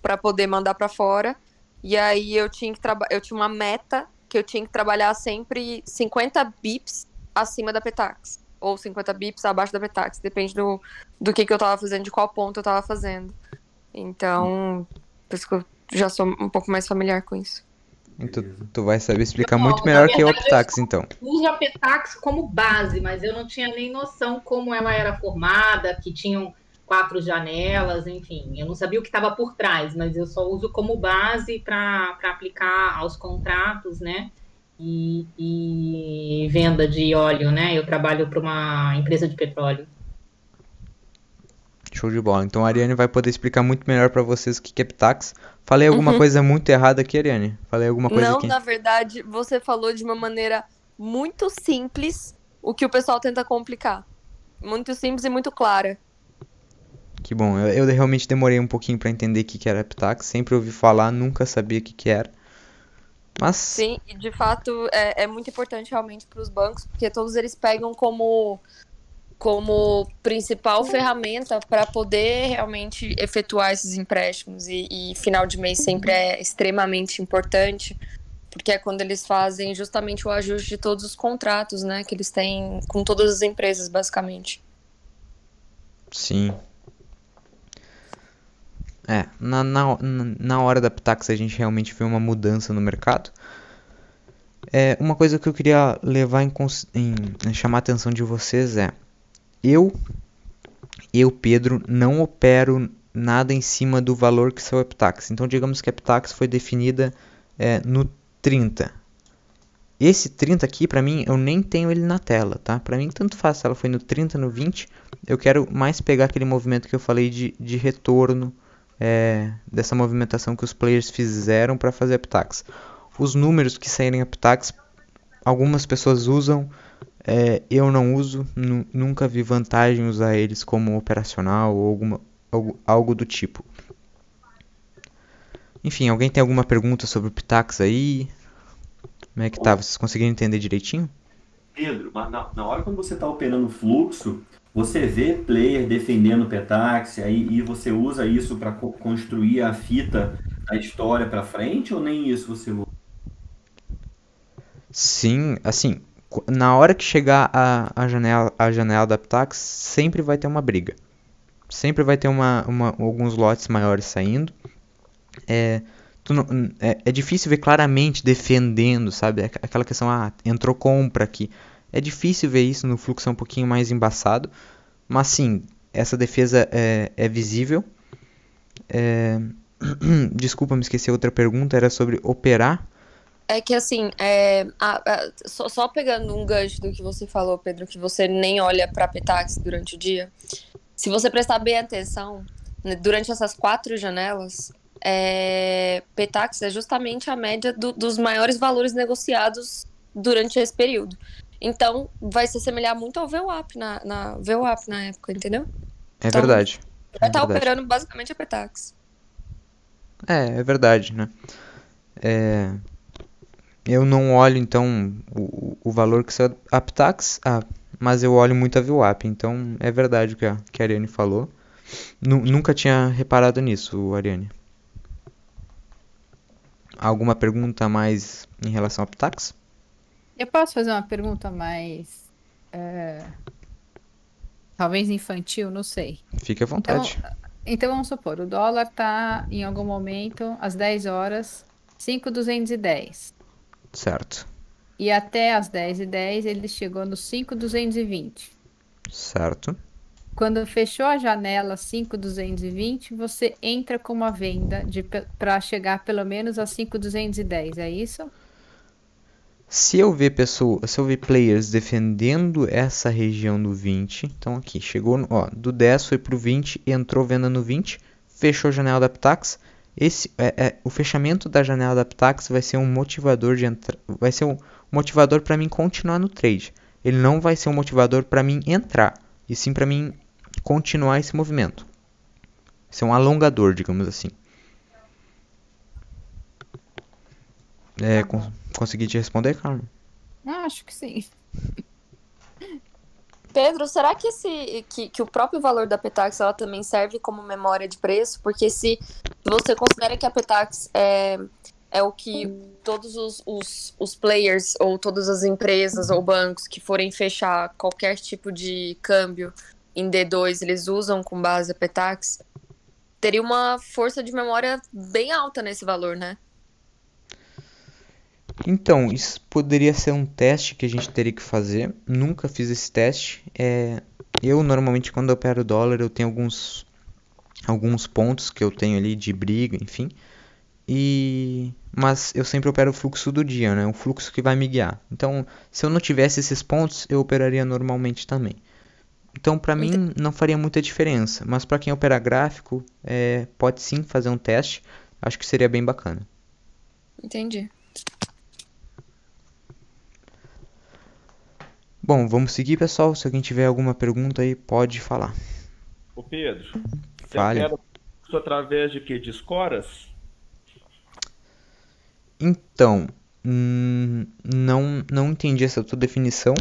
para poder mandar para fora. E aí eu tinha que trabalhar, eu tinha uma meta que eu tinha que trabalhar sempre 50 bips acima da Petax ou 50 bips abaixo da Petax, depende do, do que, que eu tava fazendo, de qual ponto eu tava fazendo. Então, por isso que eu já sou um pouco mais familiar com isso. Então, Beleza. tu vai saber explicar Não, muito na melhor que o verdade, Ptax, então. Uso a Petax como base, mas eu não tinha nem noção como ela era formada, que tinham quatro janelas, enfim. Eu não sabia o que estava por trás, mas eu só uso como base para aplicar aos contratos, né? E, e venda de óleo, né? Eu trabalho para uma empresa de petróleo. Show de bola. Então a Ariane vai poder explicar muito melhor pra vocês o que é Ptax. Falei alguma Uhum. coisa muito errada aqui, Ariane? Falei alguma coisa Não, aqui? na verdade, você falou de uma maneira muito simples o que o pessoal tenta complicar. Muito simples e muito clara. que bom. Eu, eu realmente demorei um pouquinho para entender o que, que era Aptax. Sempre ouvi falar, nunca sabia o que, que era. Mas. Sim, e de fato é, é muito importante realmente para os bancos, porque todos eles pegam como, como principal ferramenta para poder realmente efetuar esses empréstimos. E, e final de mês sempre é extremamente importante, porque é quando eles fazem justamente o ajuste de todos os contratos, né, que eles têm com todas as empresas, basicamente. Sim. É, na, na, na hora da Ptax a gente realmente vê uma mudança no mercado. É, uma coisa que eu queria levar em, em, chamar a atenção de vocês é eu eu Pedro não opero nada em cima do valor que saiu a Ptax. Então digamos que a foi definida é, no 30. Esse 30 aqui para mim eu nem tenho ele na tela, tá? Para mim tanto faz se ela foi no 30 no 20. Eu quero mais pegar aquele movimento que eu falei de, de retorno é, dessa movimentação que os players fizeram para fazer Aptax. Os números que saírem Aptax, algumas pessoas usam, é, eu não uso, nunca vi vantagem usar eles como operacional ou alguma, algo, algo do tipo. Enfim, alguém tem alguma pergunta sobre o Ptax aí? Como é que tá? Vocês conseguiram entender direitinho? Pedro, mas na, na hora quando você está operando fluxo, você vê player defendendo Petax aí, e você usa isso para co construir a fita da história para frente ou nem isso você usa? Sim, assim, na hora que chegar a, a, janela, a janela da Petax, sempre vai ter uma briga. Sempre vai ter uma, uma alguns lotes maiores saindo. É, não, é, é, difícil ver claramente defendendo, sabe? Aquela questão, ah, entrou compra aqui. É difícil ver isso no fluxo é um pouquinho mais embaçado, mas sim, essa defesa é, é visível. É... Desculpa, me esqueci outra pergunta, era sobre operar. É que assim, é, a, a, só, só, pegando um gancho do que você falou, Pedro, que você nem olha para Petax durante o dia. Se você prestar bem atenção, né, durante essas quatro janelas, é, Petax é justamente a média do, dos maiores valores negociados durante esse período. Então, vai se assemelhar muito ao VWAP na, na, VWAP na época, entendeu? É então, verdade. Vai estar é tá operando basicamente a Petax. É, é verdade, né? É... Eu não olho, então, o, o valor que saiu a Petax, ah, mas eu olho muito a VWAP, então é verdade o que a, que a Ariane falou. N nunca tinha reparado nisso, Ariane. Alguma pergunta mais em relação a Ptax? Eu posso fazer uma pergunta mais. É... Talvez infantil, não sei. Fique à vontade. Então, então vamos supor, o dólar está em algum momento, às 10 horas, 5,210. Certo. E até às 10h10 ele chegou no 5,220. Certo. Quando fechou a janela 5,220, você entra com uma venda para chegar pelo menos a 5,210, é isso? Se eu ver pessoas, se eu ver players defendendo essa região do 20, então aqui chegou, ó, do 10 foi pro 20, entrou venda no 20, fechou a janela da Ptax. Esse é, é o fechamento da janela da Ptax vai ser um motivador de entra, vai ser um motivador para mim continuar no trade. Ele não vai ser um motivador para mim entrar, e sim para mim continuar esse movimento. Ser um alongador, digamos assim. É, com, consegui te responder, Carmen? Acho que sim. Pedro, será que, esse, que, que o próprio valor da Petax ela também serve como memória de preço? Porque se você considera que a Petax é, é o que todos os, os, os players ou todas as empresas ou bancos que forem fechar qualquer tipo de câmbio em D2 eles usam com base a Petax, teria uma força de memória bem alta nesse valor, né? Então, isso poderia ser um teste que a gente teria que fazer. Nunca fiz esse teste. É, eu normalmente quando opero dólar eu tenho alguns alguns pontos que eu tenho ali de briga, enfim. E mas eu sempre opero o fluxo do dia, né? O fluxo que vai me guiar. Então, se eu não tivesse esses pontos, eu operaria normalmente também. Então, para mim não faria muita diferença, mas para quem opera gráfico, é, pode sim fazer um teste. Acho que seria bem bacana. Entendi. Bom, vamos seguir, pessoal. Se alguém tiver alguma pergunta aí, pode falar. Ô Pedro, você Fale. opera isso através de quê? De escoras? Então, hum, não, não entendi essa tua definição,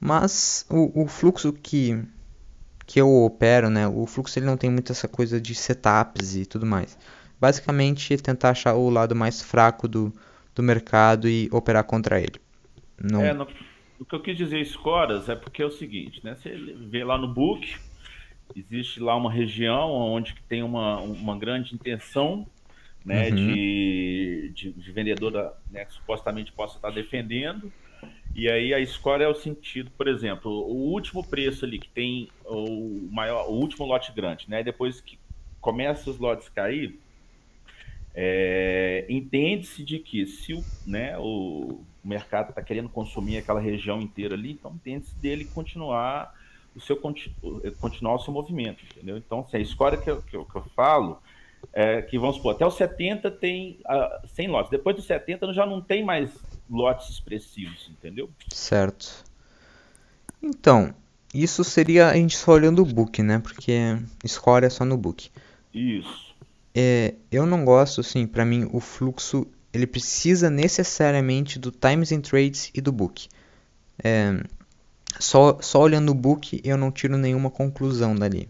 mas o, o fluxo que, que eu opero, né? O fluxo ele não tem muito essa coisa de setups e tudo mais. Basicamente, é tentar achar o lado mais fraco do, do mercado e operar contra ele. Não, É, no, o que eu quis dizer escoras é porque é o seguinte, né? Você vê lá no book, existe lá uma região onde tem uma, uma grande intenção né, Uhum. de, de, de vendedora né, que supostamente possa estar defendendo. E aí a escora é o sentido, por exemplo, o último preço ali que tem o maior, o último lote grande, né? Depois que começa os lotes cair, é, entende-se de que se o, né, o mercado está querendo consumir aquela região inteira ali, então entende-se dele continuar o seu conti- continuar o seu movimento, entendeu? Então, se a escória que eu, que eu, que eu falo é que vamos supor, até os 70 tem ah, 100 lotes, depois dos 70 já não tem mais lotes expressivos, entendeu? certo. Então, isso seria a gente só olhando o book, né? Porque score é só no book. Isso. É, eu não gosto, assim, pra mim o fluxo ele precisa necessariamente do Times and Trades e do book. É, só, só olhando o book eu não tiro nenhuma conclusão dali.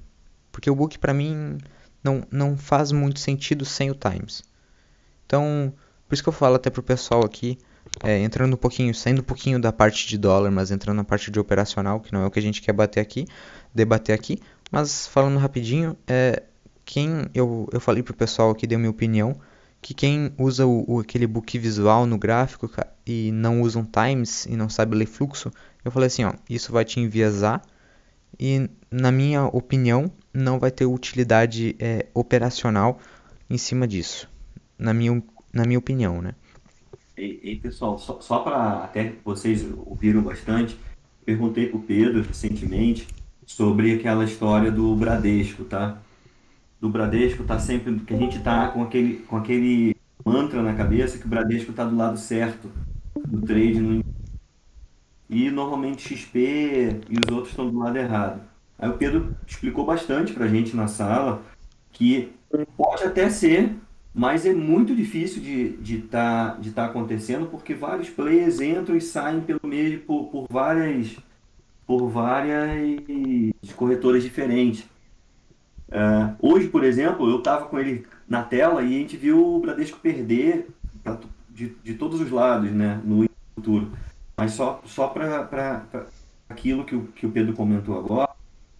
Porque o book pra mim não, não faz muito sentido sem o Times. Então, por isso que eu falo até pro pessoal aqui, é, entrando um pouquinho, saindo um pouquinho da parte de dólar, mas entrando na parte de operacional, que não é o que a gente quer bater aqui, debater aqui, mas falando rapidinho, é, quem eu, eu falei pro pessoal aqui, dei minha opinião, que quem usa o, o- aquele book visual no gráfico e não usa um times e não sabe ler fluxo, eu falei assim, ó, isso vai te enviesar e na minha opinião não vai ter utilidade é, operacional em cima disso, na minha, na minha opinião, né? E, e, pessoal, só, só para até vocês ouviram bastante, perguntei pro Pedro recentemente sobre aquela história do Bradesco, tá? Do Bradesco tá sempre que a gente tá com aquele com aquele mantra na cabeça que o Bradesco tá do lado certo do trade no e normalmente XP e os outros estão do lado errado. Aí o Pedro explicou bastante pra gente na sala que pode até ser mas é muito difícil de de tá, de tá acontecendo porque vários players entram e saem pelo meio por, por várias por várias corretoras diferentes. É, hoje, por exemplo, eu estava com ele na tela e a gente viu o Bradesco perder pra de, de todos os lados, né, no futuro. Mas só, só para aquilo que o, que o Pedro comentou agora,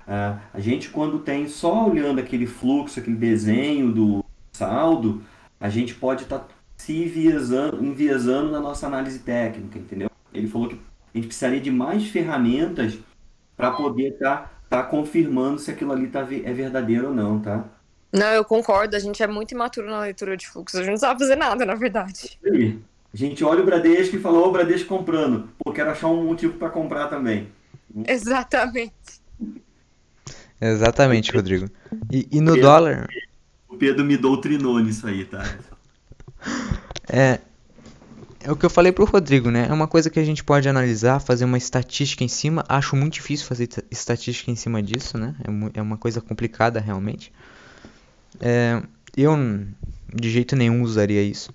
é, a gente quando tem só olhando aquele fluxo, aquele desenho do saldo, a gente pode estar se enviesando, enviesando na nossa análise técnica, entendeu? Ele falou que a gente precisaria de mais ferramentas para poder estar tá, confirmando se aquilo ali tá, é verdadeiro ou não, tá? Não, eu concordo, a gente é muito imaturo na leitura de fluxo, a gente não sabe fazer nada, na verdade. Aí, a gente olha o Bradesco e fala, ó, o Bradesco comprando. Pô, quero achar um motivo para comprar também. Exatamente. Exatamente, Rodrigo. E, e no Pedro. dólar, O Pedro me doutrinou nisso aí, tá? É, é o que eu falei pro Rodrigo, né? É uma coisa que a gente pode analisar, fazer uma estatística em cima. Acho muito difícil fazer esta- estatística em cima disso, né? É, é uma coisa complicada realmente. É, eu de jeito nenhum usaria isso.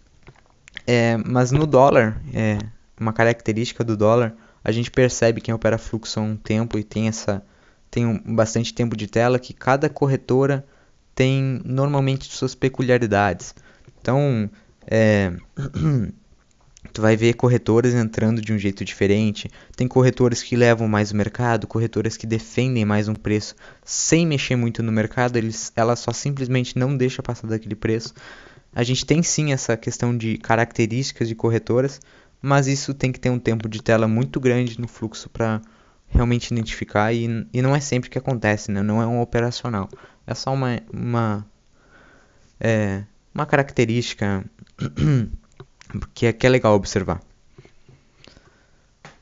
É, mas no dólar, é uma característica do dólar, a gente percebe quem opera fluxo há um tempo e tem essa tem um, bastante tempo de tela que cada corretora tem normalmente suas peculiaridades. Então, é, tu vai ver corretoras entrando de um jeito diferente. Tem corretoras que levam mais o mercado, corretoras que defendem mais um preço sem mexer muito no mercado, eles, ela só simplesmente não deixa passar daquele preço. A gente tem sim essa questão de características de corretoras, mas isso tem que ter um tempo de tela muito grande no fluxo para realmente identificar e, e não é sempre que acontece, né? Não é um operacional. É só uma, uma, é, uma característica que é, que é legal observar.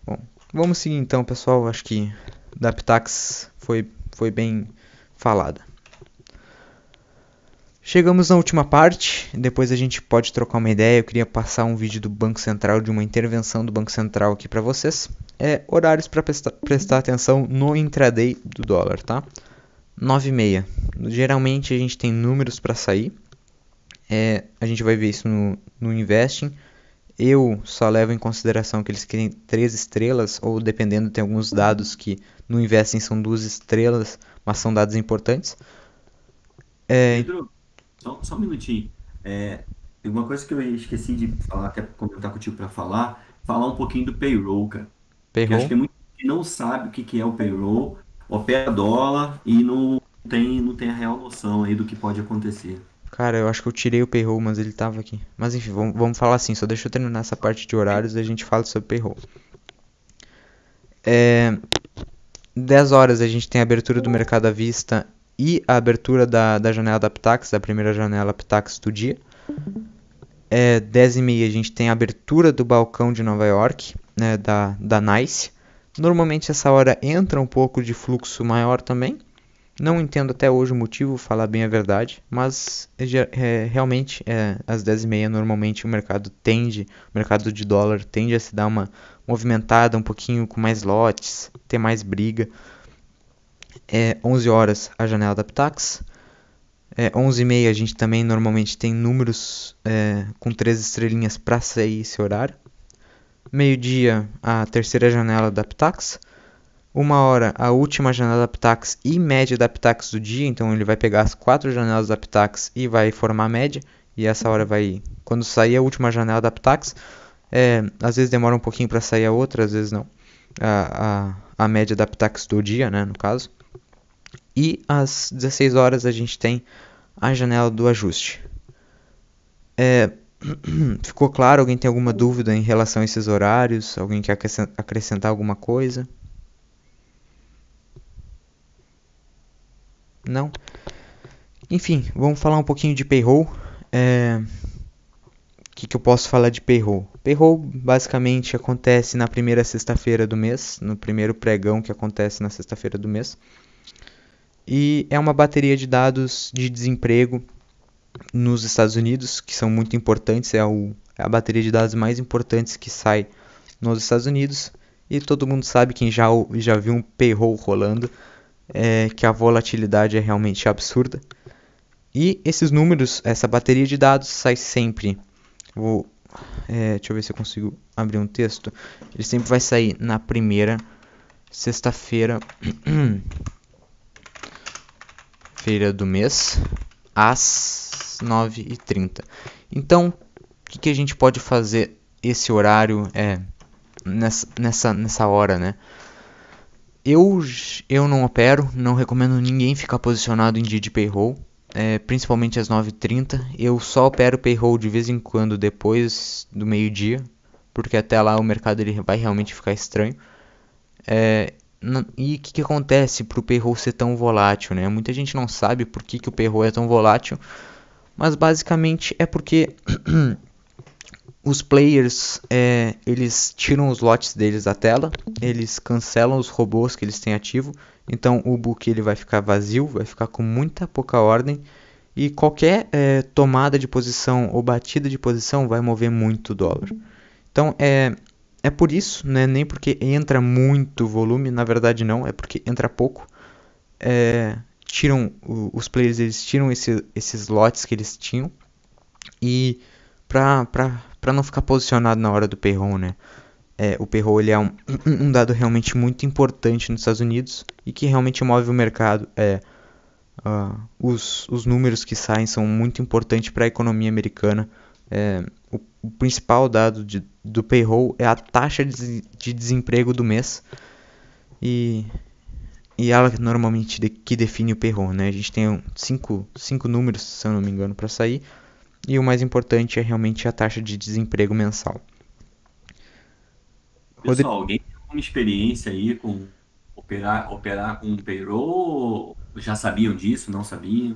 Bom, vamos seguir então, pessoal. Acho que da Pitax foi, foi bem falada. Chegamos na última parte, depois a gente pode trocar uma ideia. Eu queria passar um vídeo do Banco Central, de uma intervenção do Banco Central aqui para vocês. É horários para prestar, prestar atenção no intraday do dólar, tá? 9 e meia. Geralmente a gente tem números para sair. É, a gente vai ver isso no, no Investing. Eu só levo em consideração que eles querem 3 estrelas, ou dependendo, tem alguns dados que no Investing são 2 estrelas, mas são dados importantes. É, Pedro, só, só um minutinho. É, tem uma coisa que eu esqueci de falar, até comentar contigo para falar, falar um pouquinho do payroll, cara. Porque acho payroll. que tem gente que não sabe o que que é o payroll, opera dólar e não tem, não tem a real noção aí do que pode acontecer. Cara, eu acho que eu tirei o payroll, mas ele tava aqui. Mas enfim, vamos, vamos falar assim, só deixa eu terminar essa parte de horários e a gente fala sobre payroll. É, 10 horas a gente tem a abertura do mercado à vista e a abertura da, da janela da Ptax, da primeira janela Ptax do dia. É, 10 e meia a gente tem a abertura do balcão de Nova York, né, da, da NICE. Normalmente essa hora entra um pouco de fluxo maior também. Não entendo até hoje o motivo, falar bem a verdade, mas é, realmente é, às 10h30 normalmente o mercado tende, o mercado de dólar tende a se dar uma movimentada um pouquinho com mais lotes, ter mais briga. É 11 horas a janela da Ptax. É 11h30 a gente também normalmente tem números é, com três estrelinhas para sair esse horário. Meio-dia a terceira janela da Ptax. Uma hora a última janela da Ptax e média da Ptax do dia, então ele vai pegar as quatro janelas da Ptax e vai formar a média. E essa hora vai, quando sair a última janela da Ptax, é, às vezes demora um pouquinho para sair a outra, às vezes não. A, a, a média da Ptax do dia, né, no caso. E às 16 horas a gente tem a janela do ajuste. É, ficou claro? Alguém tem alguma dúvida em relação a esses horários? Alguém quer acrescen- acrescentar alguma coisa? Não? Enfim, vamos falar um pouquinho de payroll. É, O que, que eu posso falar de payroll? Payroll basicamente acontece na primeira sexta-feira do mês, no primeiro pregão que acontece na sexta-feira do mês. E é uma bateria de dados de desemprego nos Estados Unidos, que são muito importantes, é, o- é a bateria de dados mais importantes que sai nos Estados Unidos. E todo mundo sabe, quem já, já viu um payroll rolando, é que a volatilidade é realmente absurda. E esses números, essa bateria de dados sai sempre. Vou, é, deixa eu ver se eu consigo abrir um texto. Ele sempre vai sair na primeira sexta-feira feira do mês às 9h30. Então, o que, que a gente pode fazer esse horário é nessa, nessa, nessa hora, né? Eu, eu não opero, não recomendo ninguém ficar posicionado em dia de payroll, é, principalmente às 9h30. Eu só opero payroll de vez em quando depois do meio-dia, porque até lá o mercado ele vai realmente ficar estranho. É, e o que, que acontece para o payroll ser tão volátil, né? Muita gente não sabe por que, que o payroll é tão volátil, mas basicamente é porque os players é, eles tiram os lotes deles da tela, eles cancelam os robôs que eles têm ativo, então o book ele vai ficar vazio, vai ficar com muita pouca ordem e qualquer é, tomada de posição ou batida de posição vai mover muito dólar. Então é é por isso, né? Nem porque entra muito volume, na verdade não, é porque entra pouco. É, tiram os players eles tiram esse- esses lotes que eles tinham e pra, pra não ficar posicionado na hora do payroll, né? É, o payroll ele é um, um dado realmente muito importante nos Estados Unidos e que realmente move o mercado. É, ah, os, os números que saem são muito importantes para a economia americana. É, o, o principal dado de, do payroll é a taxa de, de desemprego do mês e, e ela normalmente de, que define o payroll, né? A gente tem cinco, cinco números, se eu não me engano, para sair e o mais importante é realmente a taxa de desemprego mensal. Rodrigo- Pessoal, alguém tem alguma experiência aí com operar, operar com payroll? Já sabiam disso? Não sabiam?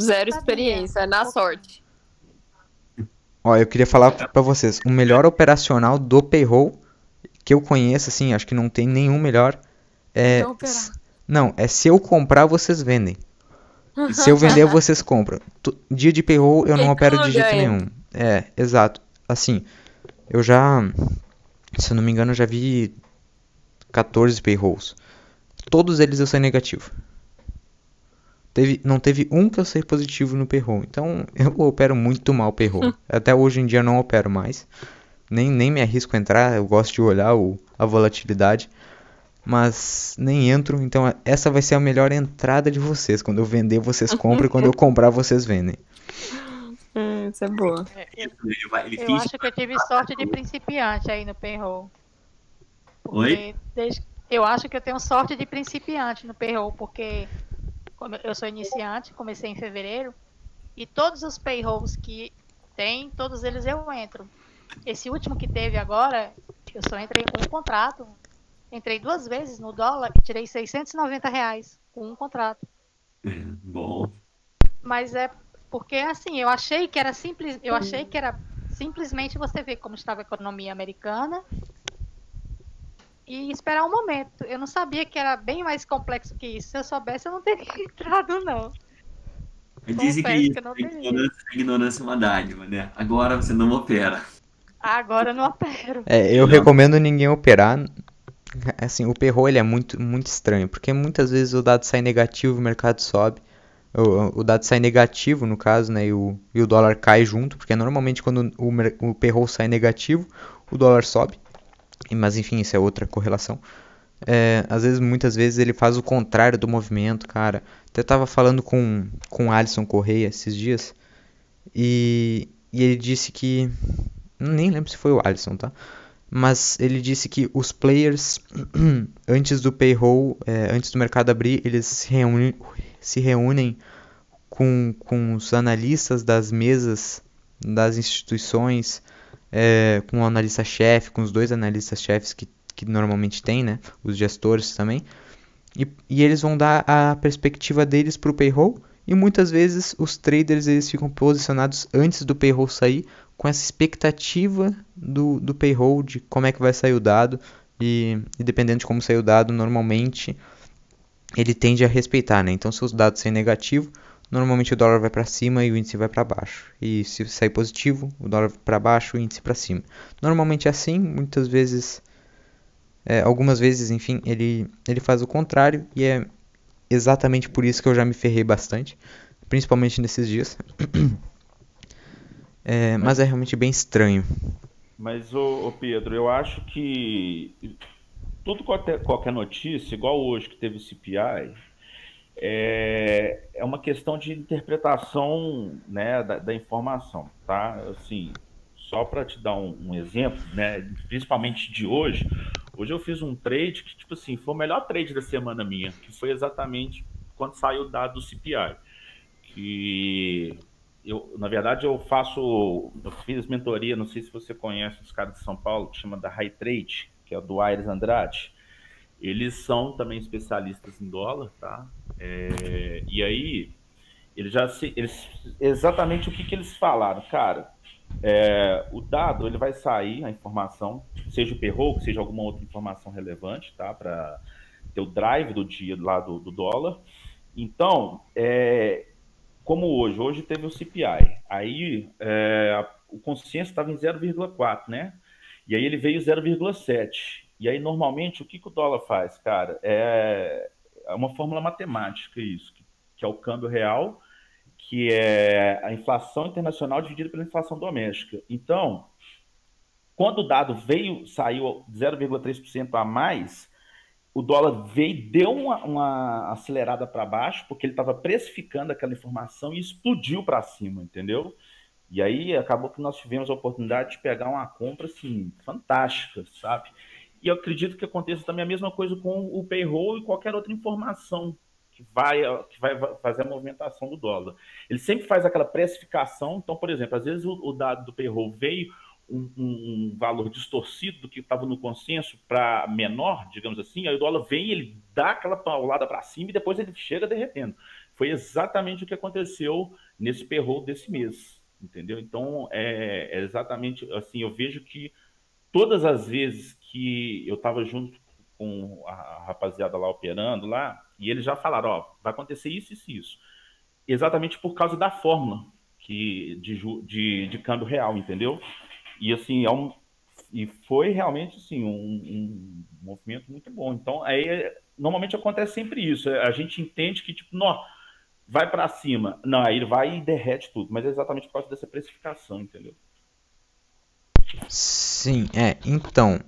Zero experiência, é na sorte. Ó, eu queria falar pra vocês, o melhor operacional do payroll que eu conheço, assim, acho que não tem nenhum melhor. É, Então, não, é se eu comprar, vocês vendem. Se eu vender, vocês compram. Dia de payroll eu não opero de jeito ganha. nenhum. É, exato. Assim, eu já, se eu não me engano, eu já vi 14 payrolls. Todos eles eu saí negativo. Teve, não teve um que eu saí positivo no payroll. Então eu opero muito mal payroll. Até hoje em dia eu não opero mais. Nem, nem me arrisco a entrar, eu gosto de olhar o, a volatilidade. Mas nem entro, então essa vai ser a melhor entrada de vocês. Quando eu vender, vocês compram, e quando eu comprar, vocês vendem. Hum, isso é boa. É, eu, Ele vai- ele eu acho que eu tive sorte de principiante aí no payroll. Oi? Desde- eu acho que eu tenho sorte de principiante no payroll, porque como eu sou iniciante, comecei em fevereiro, e todos os payrolls que tem, todos eles eu entro. Esse último que teve agora, eu só entrei com um contrato. Entrei duas vezes no dólar e tirei 690 reais com um contrato. Bom, Mas é porque assim, eu achei que era simples, eu achei que era simplesmente você ver como estava a economia americana e esperar um momento. Eu não sabia que era bem mais complexo que isso. Se eu soubesse, eu não teria entrado, não. dizem que, isso, que não a teria. ignorância, a ignorância é uma dádiva, né? Agora você não opera. Agora eu não opero. É, eu Não. recomendo ninguém operar. Assim, o payroll ele é muito, muito estranho, porque muitas vezes o dado sai negativo o mercado sobe. O, o dado sai negativo, no caso, né, e o, e o dólar cai junto, porque normalmente quando o, o payroll sai negativo, o dólar sobe. Mas enfim, isso é outra correlação. É, às vezes, muitas vezes ele faz o contrário do movimento, cara. Até tava falando com, com o Alisson Correia esses dias, e, e ele disse que. Nem lembro se foi o Alisson, tá? Mas ele disse que os players, antes do payroll, é, antes do mercado abrir, eles se reúnem, se reúnem com, com os analistas das mesas das instituições, é, com o analista-chefe, com os dois analistas-chefes que, que normalmente tem, né? Os gestores também. E, e eles vão dar a perspectiva deles para o payroll. E muitas vezes os traders eles ficam posicionados antes do payroll sair com essa expectativa do, do payroll, de como é que vai sair o dado, e, e dependendo de como sair o dado, normalmente ele tende a respeitar, né? Então, se os dados saírem negativo, normalmente o dólar vai para cima e o índice vai para baixo. E se sair positivo, o dólar para baixo e o índice para cima. Normalmente é assim, muitas vezes, é, algumas vezes, enfim, ele, ele faz o contrário, e é exatamente por isso que eu já me ferrei bastante, principalmente nesses dias. É, mas é realmente bem estranho. Mas, ô, ô Pedro, eu acho que tudo qualquer, qualquer notícia, igual hoje que teve o CPI, é, é uma questão de interpretação né, da, da informação, tá? Assim, só para te dar um, um exemplo, né, principalmente de hoje, hoje eu fiz um trade que, tipo assim, foi o melhor trade da semana minha, que foi exatamente quando saiu o dado do CPI. Que eu, na verdade, eu faço, eu fiz mentoria, não sei se você conhece os caras de São Paulo, que chama da High Trade, que é do Aires Andrade. Eles são também especialistas em dólar, tá? É, e aí, eles já se, eles, exatamente o que, que eles falaram, cara. É, o dado ele vai sair, a informação, seja o payroll, seja alguma outra informação relevante, tá? Para ter o drive do dia lá do, do dólar. Então, é, como hoje, hoje teve o CPI, aí é, o consenso estava em 0,4, né? E aí ele veio 0,7. E aí, normalmente, o que, que o dólar faz, cara? É, é uma fórmula matemática isso, que, é o câmbio real, que é a inflação internacional dividida pela inflação doméstica. Então, quando o dado veio, saiu 0,3% a mais, o dólar veio, deu uma, uma acelerada para baixo, porque ele estava precificando aquela informação e explodiu para cima, entendeu? E aí acabou que nós tivemos a oportunidade de pegar uma compra assim, fantástica, sabe? E eu acredito que aconteça também a mesma coisa com o payroll e qualquer outra informação que vai, que vai fazer a movimentação do dólar. Ele sempre faz aquela precificação. Então, por exemplo, às vezes o, o dado do payroll veio um, um, valor distorcido do que estava no consenso para menor, digamos assim, aí o dólar vem, ele dá aquela paulada para cima e depois ele chega derretendo. Foi exatamente o que aconteceu nesse payroll desse mês, entendeu? Então, é, é exatamente assim, eu vejo que todas as vezes que eu estava junto com a rapaziada lá operando lá, e eles já falaram, ó, vai acontecer isso, isso e isso. Exatamente por causa da fórmula que, de, de, de câmbio real, entendeu? E assim, é um, E foi realmente assim, um, um movimento muito bom. Então, aí normalmente acontece sempre isso. A gente entende que, tipo, não, vai para cima. Não, aí ele vai e derrete tudo. Mas é exatamente por causa dessa precificação, entendeu? Sim, é. Então,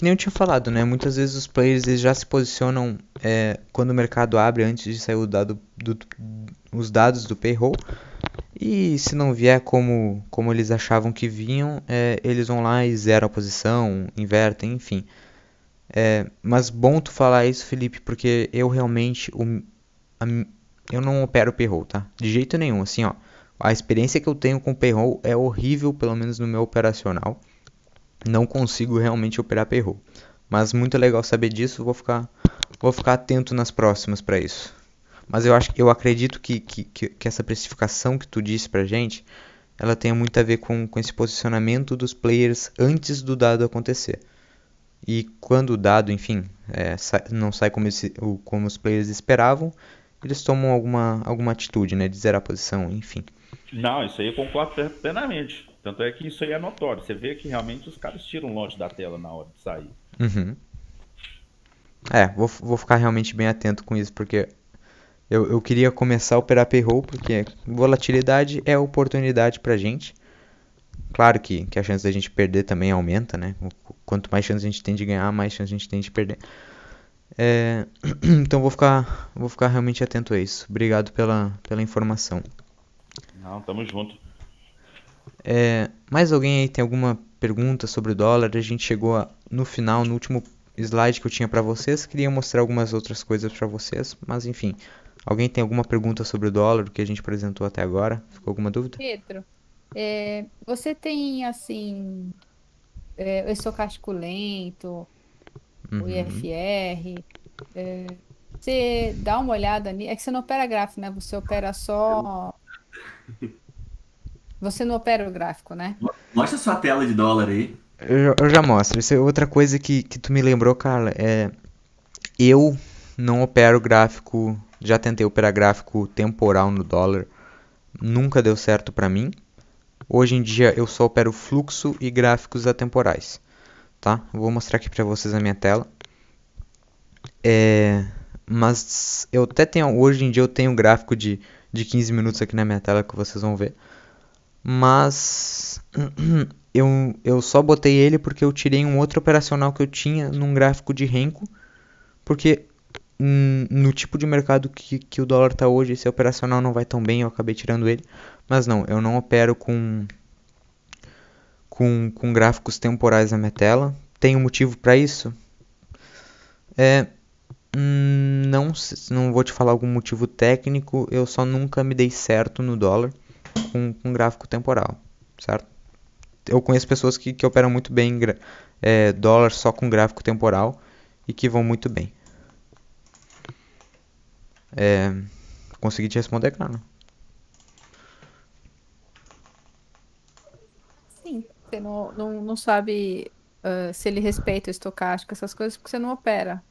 que nem eu tinha falado, né? Muitas vezes os players eles já se posicionam é, quando o mercado abre antes de sair o dado do, os dados do payroll. E se não vier como, como eles achavam que vinham, é, eles vão lá e zeram a posição, invertem, enfim. É, mas bom tu falar isso, Felipe, porque eu realmente o, a, eu não opero payroll, tá? De jeito nenhum, assim, ó. A experiência que eu tenho com payroll é horrível, pelo menos no meu operacional. Não consigo realmente operar payroll. Mas muito legal saber disso, vou ficar vou ficar atento nas próximas para isso. Mas eu acho eu acredito que, que, que essa precificação que tu disse pra gente, ela tenha muito a ver com, com esse posicionamento dos players antes do dado acontecer. E quando o dado, enfim, é, não sai como, esse, como os players esperavam, eles tomam alguma, alguma atitude, né? De zerar a posição, enfim. Não, isso aí eu concordo plenamente. Tanto é que isso aí é notório. Você vê que realmente os caras tiram longe da tela na hora de sair. Uhum. É, vou, vou ficar realmente bem atento com isso, porque eu, eu queria começar a operar payroll, porque volatilidade é oportunidade pra gente. Claro que, que a chance da gente perder também aumenta, né? Quanto mais chance a gente tem de ganhar, mais chance a gente tem de perder. É, então vou ficar, vou ficar realmente atento a isso. Obrigado pela, pela informação. Não, tamo junto. É, mais alguém aí tem alguma pergunta sobre o dólar? A gente chegou a, no final, no último slide que eu tinha para vocês. Queria mostrar algumas outras coisas para vocês, mas enfim. Alguém tem alguma pergunta sobre o dólar, que a gente apresentou até agora? Ficou alguma dúvida? Pedro, é, você tem assim é, o estocástico lento, uhum. o IFR. É, você dá uma olhada nisso. É que você não opera gráfico, né? Você opera só. Você não opera o gráfico, né? Mostra sua tela de dólar aí. Eu, eu já mostro. Isso é outra coisa que, que tu me lembrou, Carla. É, eu não opero gráfico. Já tentei operar gráfico temporal no dólar. Nunca deu certo para mim. Hoje em dia eu só opero fluxo e gráficos atemporais. Tá? Vou mostrar aqui para vocês a minha tela. É, mas eu até tenho. Hoje em dia eu tenho um gráfico de, de 15 minutos aqui na minha tela que vocês vão ver. Mas eu, eu só botei ele porque eu tirei um outro operacional que eu tinha num gráfico de Renko. Porque no tipo de mercado que, que o dólar está hoje, esse operacional não vai tão bem, eu acabei tirando ele. Mas não, eu não opero com, com, com gráficos temporais na minha tela. Tem um motivo para isso? É, hum, não, não vou te falar algum motivo técnico, eu só nunca me dei certo no dólar com, com gráfico temporal, certo? Eu conheço pessoas que, que operam muito bem é, dólar só com gráfico temporal e que vão muito bem. É, consegui te responder, cara. Sim, você não, não, não sabe uh, se ele respeita o estocástico, essas coisas, porque você não opera.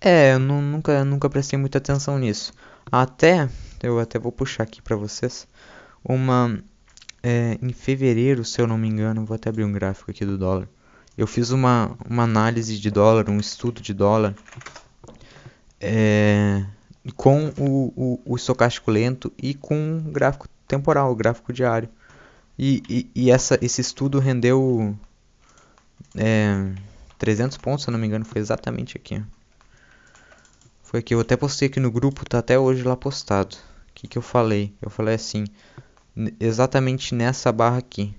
É, eu nunca, nunca prestei muita atenção nisso. Até, eu até vou puxar aqui para vocês, uma é, em fevereiro, se eu não me engano, vou até abrir um gráfico aqui do dólar. Eu fiz uma, uma análise de dólar, um estudo de dólar é, com o, o, o estocástico lento e com o gráfico temporal, o gráfico diário. E, e, e essa, esse estudo rendeu é, 300 pontos, se eu não me engano, foi exatamente aqui. Foi que eu até postei aqui no grupo, tá até hoje lá postado. O que, que eu falei? Eu falei assim, exatamente nessa barra aqui.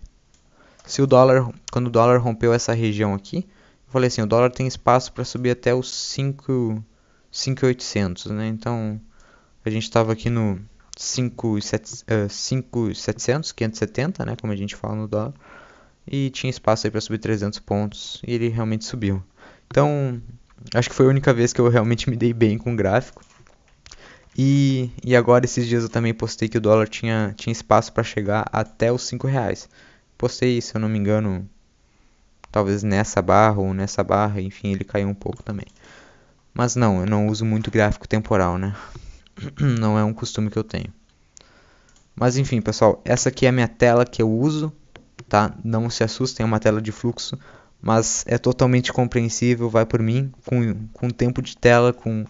Se o dólar, quando o dólar rompeu essa região aqui, eu falei assim, o dólar tem espaço para subir até os 5 5.800, né? Então, a gente estava aqui no 5.700, 570, né? Como a gente fala no dólar. E tinha espaço aí para subir 300 pontos. E ele realmente subiu. Então, acho que foi a única vez que eu realmente me dei bem com o gráfico. E, e agora, esses dias eu também postei que o dólar tinha, tinha espaço para chegar até os 5 reais. Postei, se eu não me engano, talvez nessa barra ou nessa barra. Enfim, ele caiu um pouco também. Mas não, eu não uso muito gráfico temporal, né? Não é um costume que eu tenho. Mas enfim, pessoal, essa aqui é a minha tela que eu uso tá? Não se assustem, é uma tela de fluxo, mas é totalmente compreensível, vai por mim, com, com tempo de tela, com,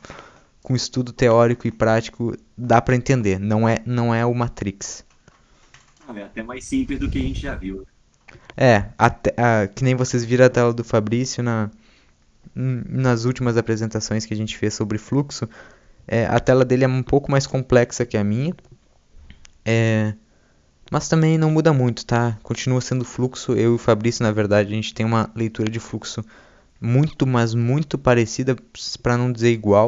com estudo teórico e prático, dá para entender, não é, não é o Matrix. É até mais simples do que a gente já viu. É, até, a, que nem vocês viram a tela do Fabrício na, nas últimas apresentações que a gente fez sobre fluxo, é, a tela dele é um pouco mais complexa que a minha, é, mas também não muda muito, tá? Continua sendo fluxo. Eu e o Fabrício, na verdade, a gente tem uma leitura de fluxo muito, mas muito parecida, para não dizer igual.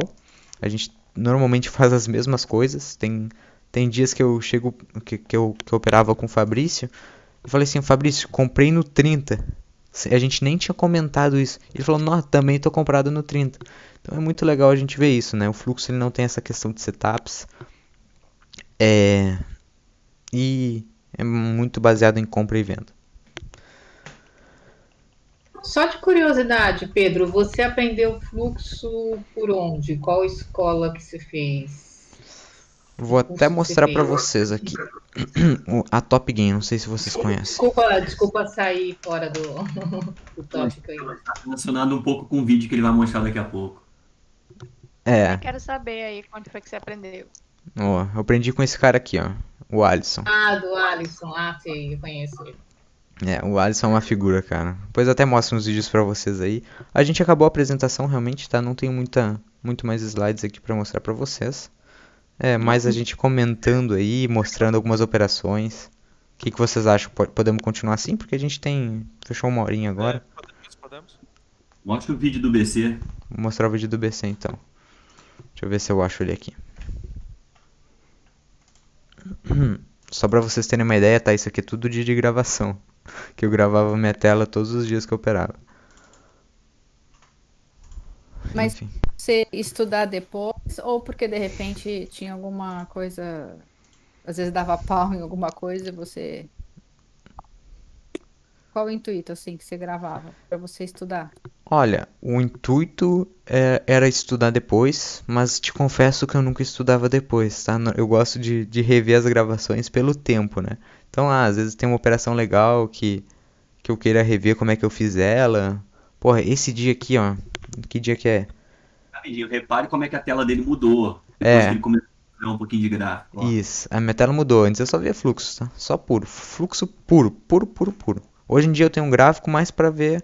A gente normalmente faz as mesmas coisas. Tem, tem dias que eu chego, que, que, eu, que eu operava com o Fabrício. Eu falei assim, Fabrício, comprei no 30. A gente nem tinha comentado isso. Ele falou, não, também estou comprado no 30. Então é muito legal a gente ver isso, né? O fluxo ele não tem essa questão de setups. É... E é muito baseado em compra e venda. Só de curiosidade, Pedro, você aprendeu fluxo por onde? Qual escola que você fez? Vou até mostrar para vocês aqui. A Top Game, não sei se vocês conhecem. Desculpa, desculpa sair fora do, do tópico aí. Tá relacionado um pouco com o vídeo que ele vai mostrar daqui a pouco. É. Eu quero saber aí quando foi que você aprendeu. Ó, eu aprendi com esse cara aqui, ó. O Alisson. Ah, do Alisson. Ah, sei, eu conheço ele. É, o Alisson é uma figura, cara. Depois até mostro uns vídeos pra vocês aí. A gente acabou a apresentação realmente, tá? Não tenho muita, muito mais slides aqui pra mostrar pra vocês. É, mais a gente comentando aí, mostrando algumas operações. O que, que vocês acham? Podemos continuar assim? Porque a gente tem. Fechou uma horinha agora. É, podemos, podemos. Mostra o vídeo do BC. Vou mostrar o vídeo do BC então. Deixa eu ver se eu acho ele aqui. Só pra vocês terem uma ideia, tá? Isso aqui é tudo dia de gravação. Que eu gravava minha tela todos os dias que eu operava. Mas Enfim. você estudar depois ou porque de repente tinha alguma coisa, às vezes dava pau em alguma coisa e você qual o intuito assim que você gravava para você estudar? Olha, o intuito é, era estudar depois, mas te confesso que eu nunca estudava depois, tá? Eu gosto de, de rever as gravações pelo tempo, né? Então, ah, às vezes tem uma operação legal que, que eu queira rever como é que eu fiz ela. Porra, esse dia aqui, ó. Que dia que é? Rapidinho, repare como é que a tela dele mudou. Depois é. que ele começou a um pouquinho de gráfico. Ó. Isso, a minha tela mudou. Antes eu só via fluxo, tá? Só puro. Fluxo puro, puro, puro, puro. Hoje em dia eu tenho um gráfico mais para ver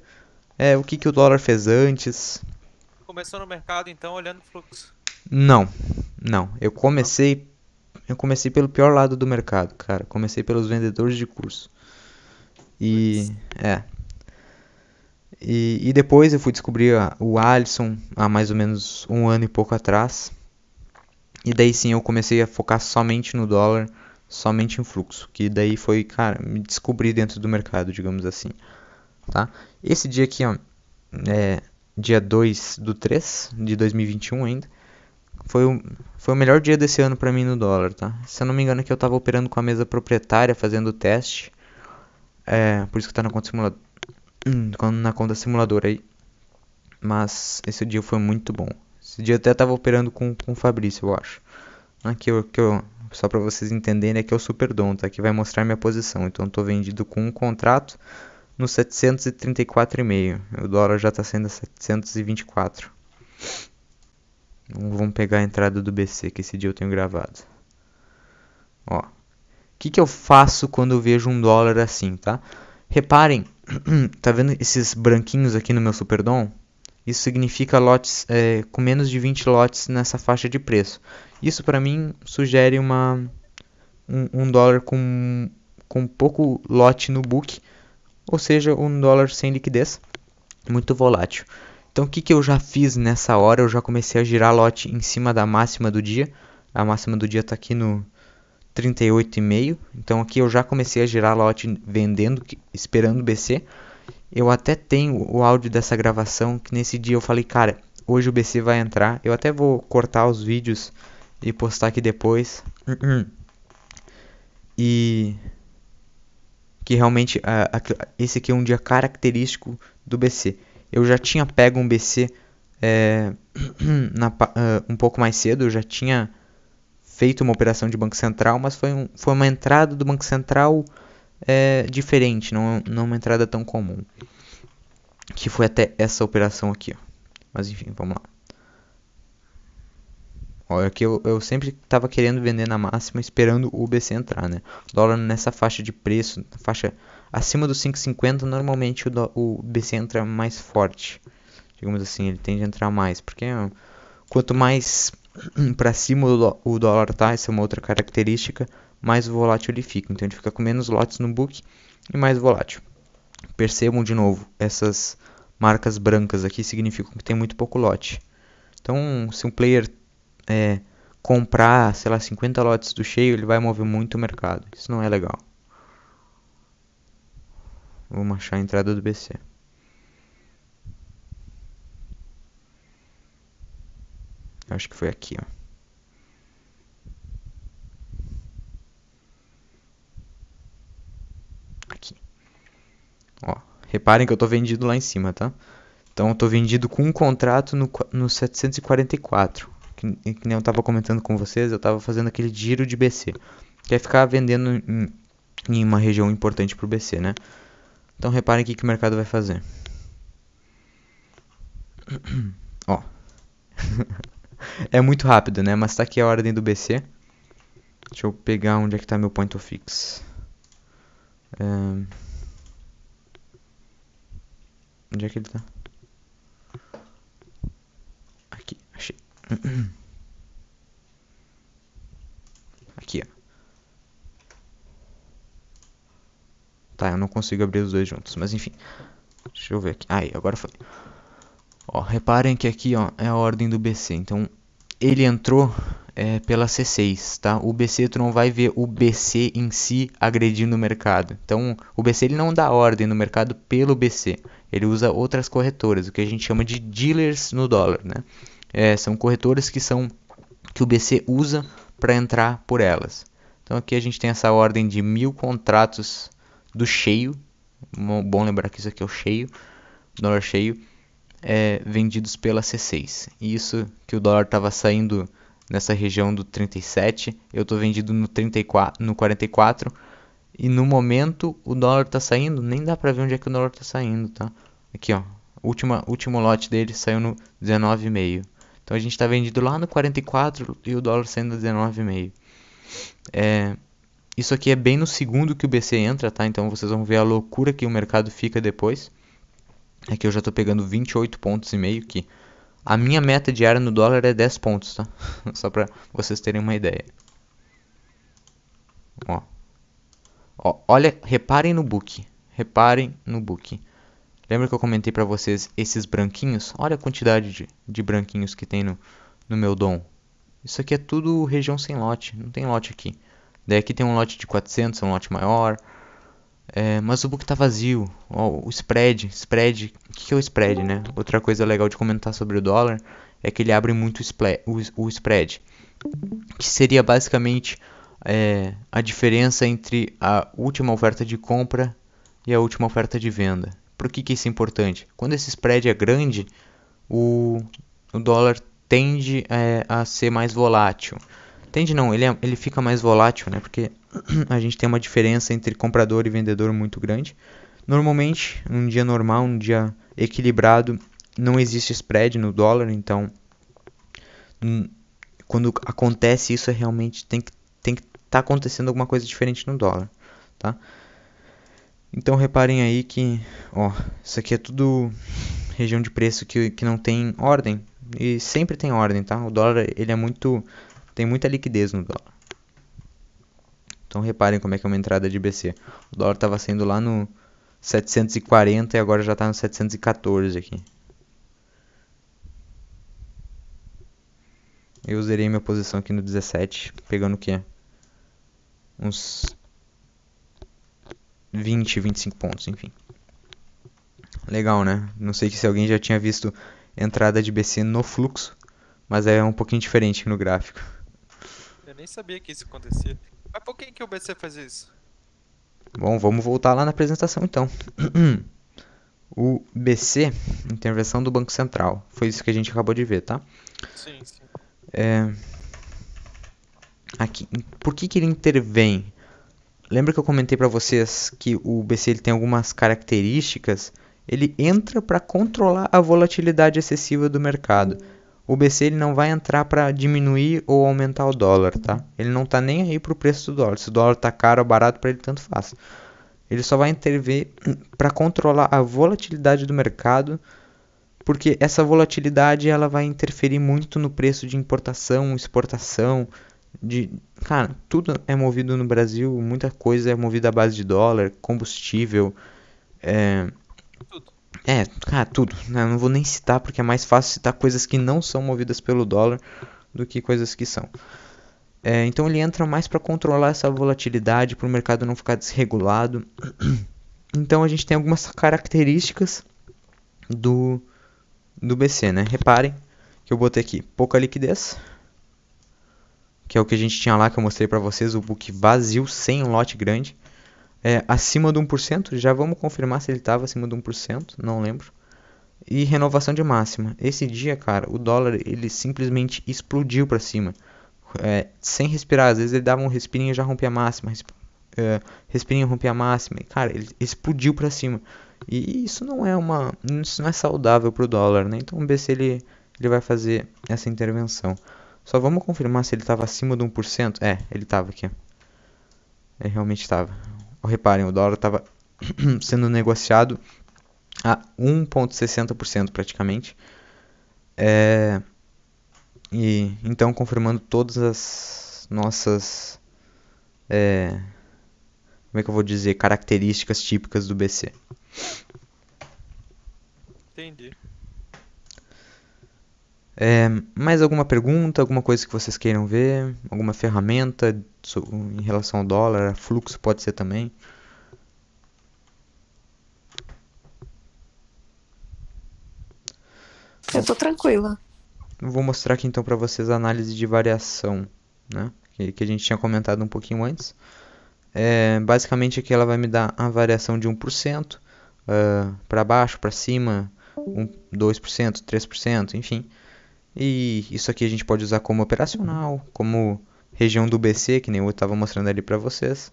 é, o que, que o dólar fez antes. Começou no mercado então olhando fluxo? Não, não. Eu comecei, eu comecei pelo pior lado do mercado, cara. Comecei pelos vendedores de curso. E é. E, e depois eu fui descobrir a, o Alisson há mais ou menos um ano e pouco atrás. E daí sim eu comecei a focar somente no dólar somente em fluxo, que daí foi, cara, me descobrir dentro do mercado, digamos assim, tá? Esse dia aqui, ó, é dia 2 do 3 de 2021 ainda, foi o, foi o melhor dia desse ano para mim no dólar, tá? Se eu não me engano que eu tava operando com a mesa proprietária, fazendo o teste, é, por isso que tá na conta simuladora, na conta simuladora aí, mas esse dia foi muito bom. Esse dia eu até tava operando com, com o Fabrício, eu acho. Aqui eu, que eu só para vocês entenderem, aqui é o Superdom, tá? Que vai mostrar minha posição. Então estou vendido com um contrato no 734,5. O dólar já está sendo 724. Então, vamos pegar a entrada do BC, que esse dia eu tenho gravado. Ó. O que, que eu faço quando eu vejo um dólar assim, tá? Reparem, tá vendo esses branquinhos aqui no meu Superdom? Isso significa lotes é, com menos de 20 lotes nessa faixa de preço. Isso para mim sugere uma, um, um, dólar com, com pouco lote no book, ou seja, um dólar sem liquidez, muito volátil. Então o que, que eu já fiz nessa hora? Eu já comecei a girar lote em cima da máxima do dia. A máxima do dia está aqui no 38,5. Então aqui eu já comecei a girar lote vendendo, esperando BC. Eu até tenho o áudio dessa gravação que nesse dia eu falei, cara, hoje o BC vai entrar. Eu até vou cortar os vídeos e postar aqui depois. E que realmente esse aqui é um dia característico do BC. Eu já tinha pego um BC é, na, uh, um pouco mais cedo, eu já tinha feito uma operação de Banco Central, mas foi, um, foi uma entrada do Banco Central é diferente, não, não uma entrada tão comum. Que foi até essa operação aqui, ó. Mas enfim, vamos lá. Olha aqui eu, eu sempre estava querendo vender na máxima, esperando o BC entrar, né? O dólar nessa faixa de preço, faixa acima dos 5,50, normalmente o, do, o BC entra mais forte. Digamos assim, ele tende a entrar mais, porque quanto mais para cima o, o dólar tá, essa é uma outra característica, mais volátil ele fica. Então ele fica com menos lotes no book e mais volátil. Percebam de novo, essas marcas brancas aqui significam que tem muito pouco lote. Então, se um player é, comprar, sei lá, 50 lotes do cheio, ele vai mover muito o mercado. Isso não é legal. Vamos achar a entrada do BC. Acho que foi aqui, ó. Aqui. Ó, reparem que eu tô vendido lá em cima, tá? Então eu tô vendido com um contrato no, no 744 que, que nem eu estava comentando com vocês, eu estava fazendo aquele giro de BC, que é ficar vendendo em, em uma região importante para o BC, né? Então reparem o que, que o mercado vai fazer. Ó. é muito rápido, né? Mas tá aqui a ordem do BC. Deixa eu pegar onde é que tá meu point of fix. É... Onde é que ele tá? Aqui, ó. Tá, eu não consigo abrir os dois juntos, mas enfim. Deixa eu ver aqui. Aí, agora foi. Ó, reparem que aqui, ó, é a ordem do BC. Então, ele entrou é, pela C6, tá? O BC, tu não vai ver o BC em si agredindo o mercado. Então, o BC ele não dá ordem no mercado pelo BC. Ele usa outras corretoras, o que a gente chama de dealers no dólar, né? É, são corretoras que são que o BC usa para entrar por elas. Então aqui a gente tem essa ordem de mil contratos do cheio, bom lembrar que isso aqui é o cheio, dólar cheio, é, vendidos pela C6. Isso que o dólar estava saindo nessa região do 37, eu estou vendido no 34, no 44 e no momento o dólar está saindo, nem dá para ver onde é que o dólar está saindo, tá? Aqui ó, última último lote dele saiu no 19,5. Então a gente está vendido lá no 44 e o dólar sendo 19,5. É, isso aqui é bem no segundo que o BC entra, tá? Então vocês vão ver a loucura que o mercado fica depois. Aqui eu já estou pegando 28 pontos e meio que a minha meta diária no dólar é 10 pontos, tá? Só para vocês terem uma ideia. Ó. Ó, olha, reparem no book. Reparem no book. Lembra que eu comentei para vocês esses branquinhos? Olha a quantidade de, de branquinhos que tem no, no meu dom. Isso aqui é tudo região sem lote, não tem lote aqui. Daí aqui tem um lote de 400, um lote maior. É, mas o book tá vazio. O spread, spread, o que, que é o spread, né? Outra coisa legal de comentar sobre o dólar é que ele abre muito o, o spread. Que seria basicamente é, a diferença entre a última oferta de compra e a última oferta de venda. Por que, que isso é importante? Quando esse spread é grande, o, o dólar tende é, a ser mais volátil. Tende não, ele, é, ele fica mais volátil, né? Porque a gente tem uma diferença entre comprador e vendedor muito grande. Normalmente, num dia normal, um dia equilibrado, não existe spread no dólar, então hum, quando acontece isso, é realmente tem que tem que estar tá acontecendo alguma coisa diferente no dólar, tá? Então reparem aí que, ó, isso aqui é tudo região de preço que, que não tem ordem e sempre tem ordem, tá? O dólar ele é muito tem muita liquidez no dólar. Então reparem como é que é uma entrada de BC. O dólar estava sendo lá no 740 e agora já está no 714 aqui. Eu zerei minha posição aqui no 17, pegando o que? Uns 20, 25 pontos, enfim. Legal, né? Não sei se alguém já tinha visto entrada de BC no fluxo, mas é um pouquinho diferente no gráfico. Eu nem sabia que isso acontecia. Mas por que, que o BC faz isso? Bom, vamos voltar lá na apresentação então. o BC, intervenção do Banco Central, foi isso que a gente acabou de ver, tá? Sim, sim. É... Aqui, por que, que ele intervém? Lembra que eu comentei para vocês que o BC ele tem algumas características? Ele entra para controlar a volatilidade excessiva do mercado. O BC ele não vai entrar para diminuir ou aumentar o dólar, tá? Ele não tá nem aí pro preço do dólar. Se o dólar tá caro ou barato para ele tanto faz. Ele só vai intervir para controlar a volatilidade do mercado, porque essa volatilidade ela vai interferir muito no preço de importação, exportação, de cara, tudo é movido no Brasil, muita coisa é movida à base de dólar, combustível, é, Tudo. é, cara, tudo. né? Eu não vou nem citar porque é mais fácil citar coisas que não são movidas pelo dólar do que coisas que são. É, então ele entra mais para controlar essa volatilidade, para o mercado não ficar desregulado. Então a gente tem algumas características do, do BC, né? Reparem que eu botei aqui pouca liquidez, que é o que a gente tinha lá que eu mostrei para vocês, o book vazio, sem um lote grande. É, acima de 1%, já vamos confirmar se ele estava acima de 1%, não lembro. E renovação de máxima. Esse dia, cara, o dólar ele simplesmente explodiu para cima. É, sem respirar, às vezes ele dava um respirinho e já rompia a máxima. Resp é, respirinho rompia a máxima. E, cara, ele explodiu para cima. E isso não é uma. Isso não é saudável pro dólar, né? Então o BC ele, ele vai fazer essa intervenção. Só vamos confirmar se ele estava acima de 1%. É, ele estava aqui. Ele realmente estava. Reparem, o dólar estava sendo negociado a 1,60% praticamente. É, e então confirmando todas as nossas é, como é que eu vou dizer características típicas do BC. Entendi. É, mais alguma pergunta, alguma coisa que vocês queiram ver, alguma ferramenta em relação ao dólar, fluxo pode ser também. Eu tô tranquila. Vou mostrar aqui então para vocês a análise de variação, né? Que, que a gente tinha comentado um pouquinho antes. É, basicamente aqui ela vai me dar a variação de 1%, para baixo, para cima, um, 2%, 3%, enfim. E isso aqui a gente pode usar como operacional, como região do BC, que nem eu estava mostrando ali para vocês.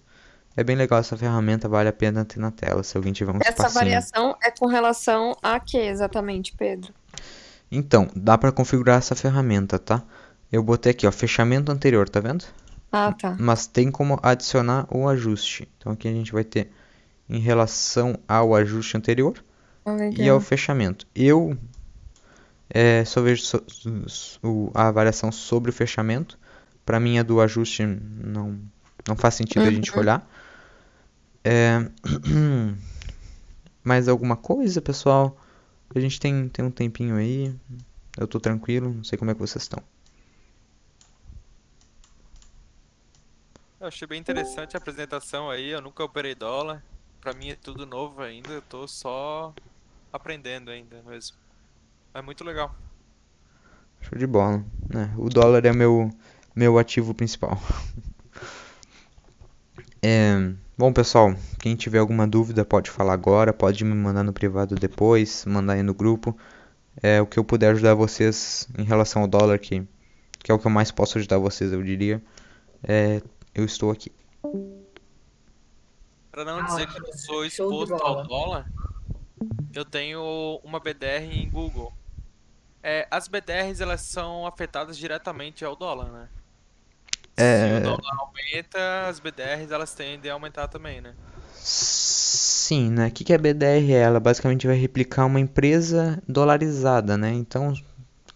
É bem legal essa ferramenta, vale a pena ter na tela, se alguém tiver um Essa espacinho. variação é com relação a que exatamente, Pedro? Então, dá para configurar essa ferramenta, tá? Eu botei aqui, ó, fechamento anterior, tá vendo? Ah, tá. Mas tem como adicionar o ajuste. Então aqui a gente vai ter em relação ao ajuste anterior Ah, e ao fechamento. Eu é, só vejo so- o- a variação sobre o fechamento. Para mim a do ajuste não, não faz sentido a gente Uhum. olhar. É, mais alguma coisa, pessoal? A gente tem, tem um tempinho aí. Eu tô tranquilo, não sei como é que vocês estão. Eu achei bem interessante a apresentação aí. Eu nunca operei dólar. Pra mim é tudo novo ainda. Eu tô só aprendendo ainda mesmo. É muito legal. Show de bola. né? o dólar é meu, meu ativo principal. É, bom, pessoal, quem tiver alguma dúvida pode falar agora, pode me mandar no privado depois, mandar aí no grupo. É o que eu puder ajudar vocês em relação ao dólar, que, que é o que eu mais posso ajudar vocês, eu diria. É, eu estou aqui. Pra não Ah, dizer que eu não sou exposto ao dólar, eu tenho uma BDR em Google. É, as BDRs elas são afetadas diretamente ao dólar, né? Se É, o dólar aumenta, as BDRs elas tendem a aumentar também, né? Sim, né? O que que é BDR? Ela basicamente vai replicar uma empresa dolarizada, né? Então,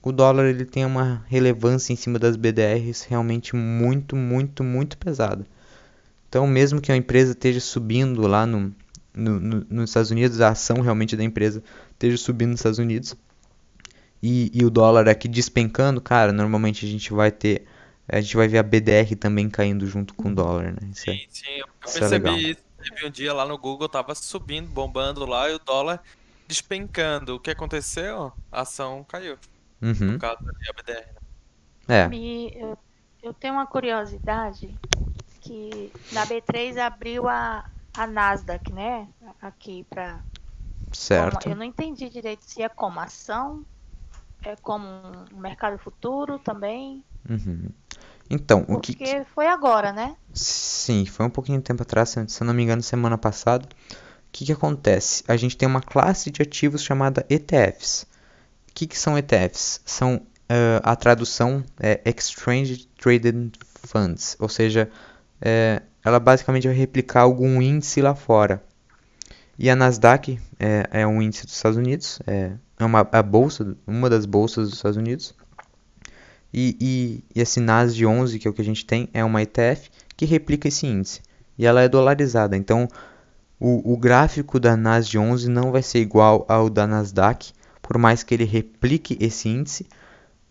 o dólar ele tem uma relevância em cima das BDRs realmente muito, muito, muito pesada. Então, mesmo que a empresa esteja subindo lá no, no- no- nos Estados Unidos, a ação realmente da empresa esteja subindo nos Estados Unidos, e, e o dólar aqui despencando, cara, normalmente a gente vai ter, a gente vai ver a BDR também caindo junto com o dólar, né? Isso é- Sim, sim, eu isso é percebi isso. Teve um dia lá no Google, tava subindo, bombando lá e o dólar despencando. O que aconteceu? A ação caiu. Uhum. No caso da BDR. né? É. Me, eu, eu tenho uma curiosidade que na B3 abriu a, a Nasdaq, né? Aqui para Certo. eu não entendi direito se é como ação, é como um mercado futuro também. Uhum. Então, o que. Porque foi agora, né? Sim, foi um pouquinho de tempo atrás, se eu não me engano, semana passada. O que, que acontece? A gente tem uma classe de ativos chamada ETFs. O que, que são ETFs? São uh, a tradução é Exchange Traded Funds, ou seja, é, ela basicamente vai replicar algum índice lá fora. E a Nasdaq é, é um índice dos Estados Unidos, é, é uma a bolsa, uma das bolsas dos Estados Unidos. E, e, e esse NASD 11, que é o que a gente tem, é uma ETF que replica esse índice. E ela é dolarizada. Então, o, o gráfico da NASD 11 não vai ser igual ao da Nasdaq, por mais que ele replique esse índice,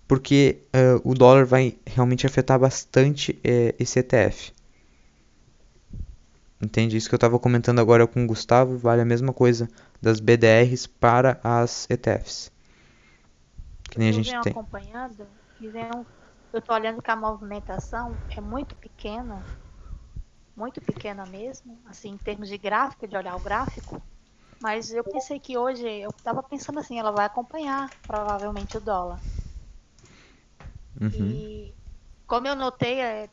porque uh, o dólar vai realmente afetar bastante uh, esse ETF. Entende? Isso que eu estava comentando agora com o Gustavo vale a mesma coisa das BDRs para as ETFs. Que nem a gente tem. acompanhando eu estou olhando que a movimentação é muito pequena, muito pequena mesmo, assim, em termos de gráfico, de olhar o gráfico. Mas eu pensei que hoje, eu estava pensando assim, ela vai acompanhar provavelmente o dólar. Uhum. E como eu notei, é,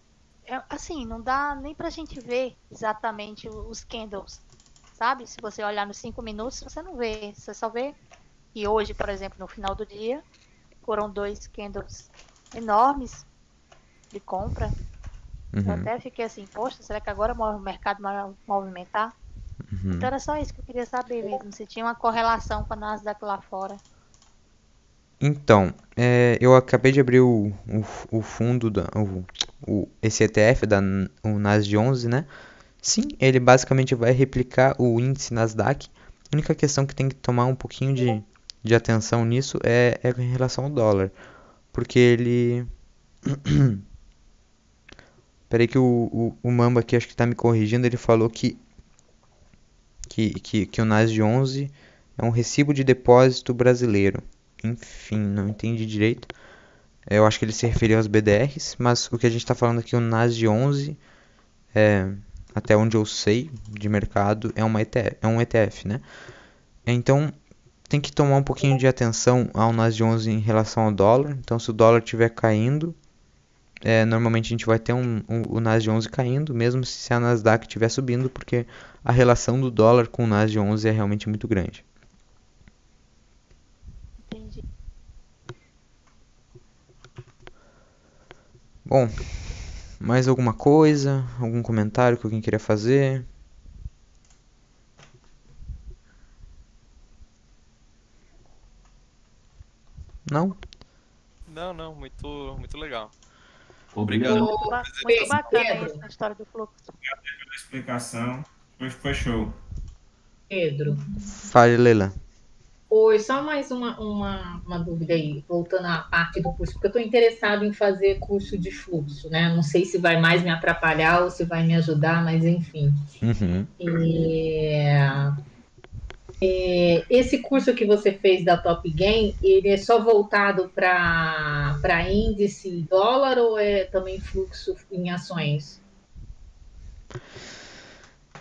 é, assim, não dá nem pra gente ver exatamente os candles, sabe? Se você olhar nos 5 minutos, você não vê, você só vê. E hoje, por exemplo, no final do dia, foram dois candles enormes de compra. Uhum. Eu até fiquei assim, poxa, será que agora o mercado vai movimentar? Uhum. Então era só isso que eu queria saber mesmo, se tinha uma correlação com a Nasdaq lá fora. Então, é, eu acabei de abrir o, o, o fundo, da, o, o, esse ETF da o NASD 11, né? Sim, ele basicamente vai replicar o índice Nasdaq. A única questão que tem que tomar um pouquinho de, de atenção nisso é, é em relação ao dólar. Porque ele. Peraí que o, o, o Mamba aqui acho que está me corrigindo. Ele falou que, que, que, que o NASD 11 é um recibo de depósito brasileiro. Enfim, não entendi direito. Eu acho que ele se referiu aos BDRs, mas o que a gente está falando aqui, o NASD 11, é, até onde eu sei de mercado, é, uma ETF, é um ETF, né? Então, tem que tomar um pouquinho de atenção ao NASD 11 em relação ao dólar. Então, se o dólar estiver caindo, é, normalmente a gente vai ter um, um, o NASD 11 caindo, mesmo se a Nasdaq estiver subindo, porque a relação do dólar com o NASD 11 é realmente muito grande. Entendi. Bom, mais alguma coisa? Algum comentário que alguém queria fazer? Não? Não, não, muito, muito legal. Obrigado. Muito, ba muito bacana a história do fluxo. Obrigado pela explicação. Foi, foi show. Pedro. Fale, Leila. Oi, só mais uma, uma, uma dúvida aí, voltando à parte do curso, porque eu estou interessado em fazer curso de fluxo, né? Não sei se vai mais me atrapalhar ou se vai me ajudar, mas enfim. Uhum. É... É, esse curso que você fez da Top Game, ele é só voltado para índice dólar ou é também fluxo em ações?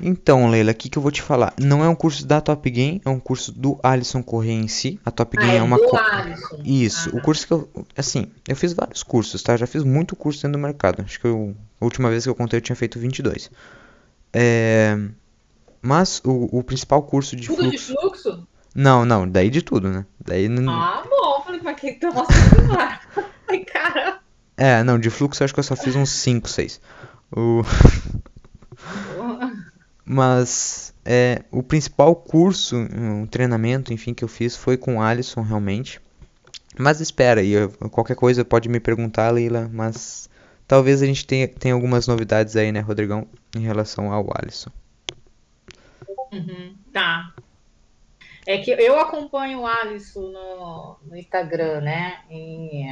Então, Leila, o que, que eu vou te falar? Não é um curso da Top Game, é um curso do Alisson Corrêa em si. A Top Game ah, é, é uma. Do Alisson. Isso, ah, o curso que eu. Assim, eu fiz vários cursos, tá? Já fiz muito curso dentro do mercado. Acho que eu, a última vez que eu contei eu tinha feito 22. É. Mas o, o principal curso de tudo fluxo... de fluxo? Não, não, daí de tudo, né? Daí Ah, bom, falei, mas quem tá mostrando Ai, cara. É, não, de fluxo eu acho que eu só fiz uns 5, 6. O... Mas é, o principal curso, um treinamento, enfim, que eu fiz foi com o Alisson, realmente. Mas espera aí, qualquer coisa pode me perguntar, Leila, mas talvez a gente tenha, tenha algumas novidades aí, né, Rodrigão, em relação ao Alisson. Uhum, tá. É que eu acompanho o Alisson no, no Instagram, né? E,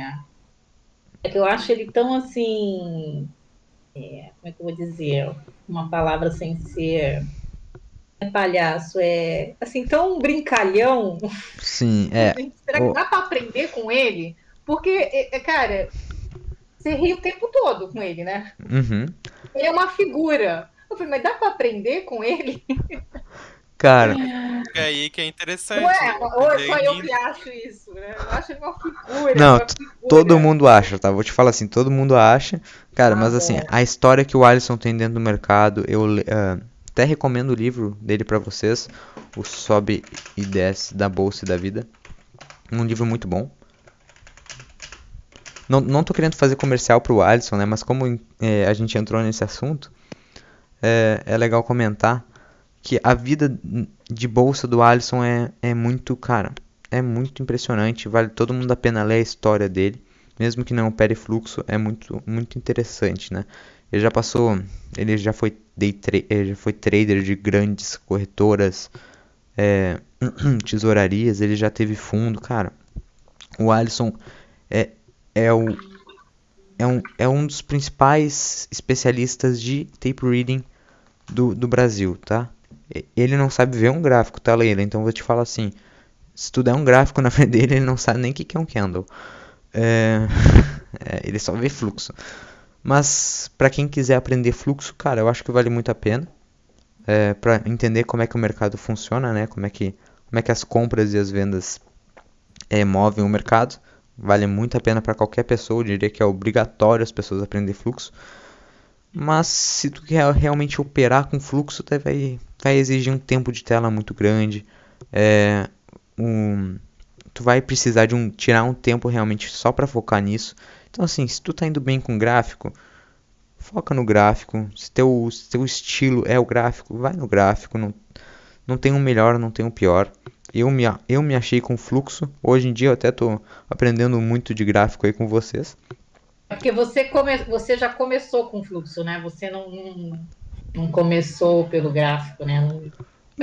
é que eu acho ele tão assim. É, como é que eu vou dizer? Uma palavra sem ser. É palhaço, é assim, tão brincalhão. Sim, é. Será que dá para aprender com ele? Porque, é, é, cara, você ri o tempo todo com ele, né? Uhum. Ele é uma figura. Eu falei, mas dá para aprender com ele? Cara, É aí que é interessante. Não é, ou é só eu que acho isso, né? Eu acho uma figura. Não, uma figura. todo mundo acha, tá? Vou te falar assim, todo mundo acha. Cara, Ah, mas assim, bom. a história que o Alisson tem dentro do mercado, eu ah, até recomendo o livro dele pra vocês, o Sobe e Desce da Bolsa e da Vida. Um livro muito bom. Não, não tô querendo fazer comercial pro Alisson, né? Mas como eh, a gente entrou nesse assunto, é, é legal comentar que a vida de bolsa do Alisson é, é muito, cara, é muito impressionante. Vale todo mundo a pena ler a história dele, mesmo que não opere fluxo, é muito, muito interessante, né? Ele já passou, ele já foi day ele já foi trader de grandes corretoras, é, tesourarias, ele já teve fundo, cara. O Alisson é, é o é um, é um dos principais especialistas de tape reading do, do Brasil, tá? Ele não sabe ver um gráfico, tá, Leila? Então vou te falar assim: se tu der um gráfico na frente dele, ele não sabe nem o que que é um candle. É, é, ele só vê fluxo. Mas para quem quiser aprender fluxo, cara, eu acho que vale muito a pena. É, para entender como é que o mercado funciona, né? Como é que, como é que as compras e as vendas é, movem o mercado. Vale muito a pena para qualquer pessoa. Eu diria que é obrigatório as pessoas aprender fluxo. Mas se tu quer realmente operar com fluxo, vai, vai exigir um tempo de tela muito grande. É, um, tu vai precisar de um tirar um tempo realmente só para focar nisso. Então assim, se tu tá indo bem com gráfico, foca no gráfico. Se teu, se teu estilo é o gráfico, vai no gráfico. Não, não tem um melhor, não tem um pior. Eu me, eu me achei com fluxo. Hoje em dia eu até tô aprendendo muito de gráfico aí com vocês. É porque você, come... você já começou com fluxo, né? Você não, não, não começou pelo gráfico, né? Não-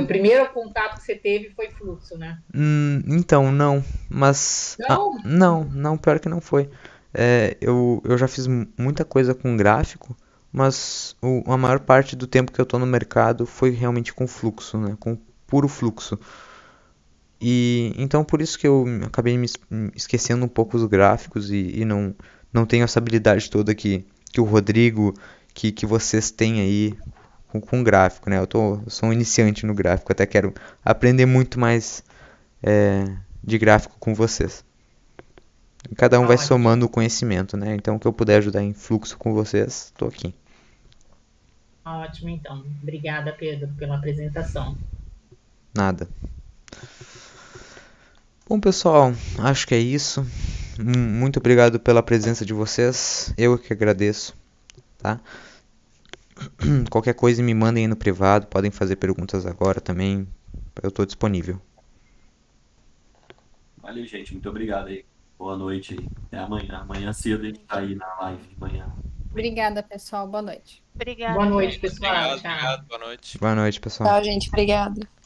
O primeiro contato que você teve foi fluxo, né? Hum, então, não. Mas. ah, Não? não, não, pior que não foi. É, eu, eu já fiz mu- muita coisa com gráfico, mas o, a maior parte do tempo que eu tô no mercado foi realmente com fluxo, né? Com puro fluxo. E então por isso que eu acabei me es- me esquecendo um pouco os gráficos e, e não, não tenho essa habilidade toda que, que o Rodrigo, que, que vocês têm aí com, com gráfico, né? Eu tô, eu sou um iniciante no gráfico, até quero aprender muito mais é, de gráfico com vocês. Cada um vai Ótimo. somando o conhecimento, né? Então, o que eu puder ajudar em fluxo com vocês, estou aqui. Ótimo, então. Obrigada, Pedro, pela apresentação. Nada. Bom, pessoal, acho que é isso. Mu- Muito obrigado pela presença de vocês. Eu que agradeço, tá? Qualquer coisa me mandem aí no privado, podem fazer perguntas agora também. Eu estou disponível. Valeu, gente. Muito obrigado aí. Boa noite aí. Até amanhã. Amanhã cedo a gente tá aí na live de manhã. Obrigada, pessoal. Boa noite. Obrigada. Boa noite, pessoal. Obrigado, Tchau. obrigado, boa noite. Boa noite, pessoal. Tchau, gente. Obrigada.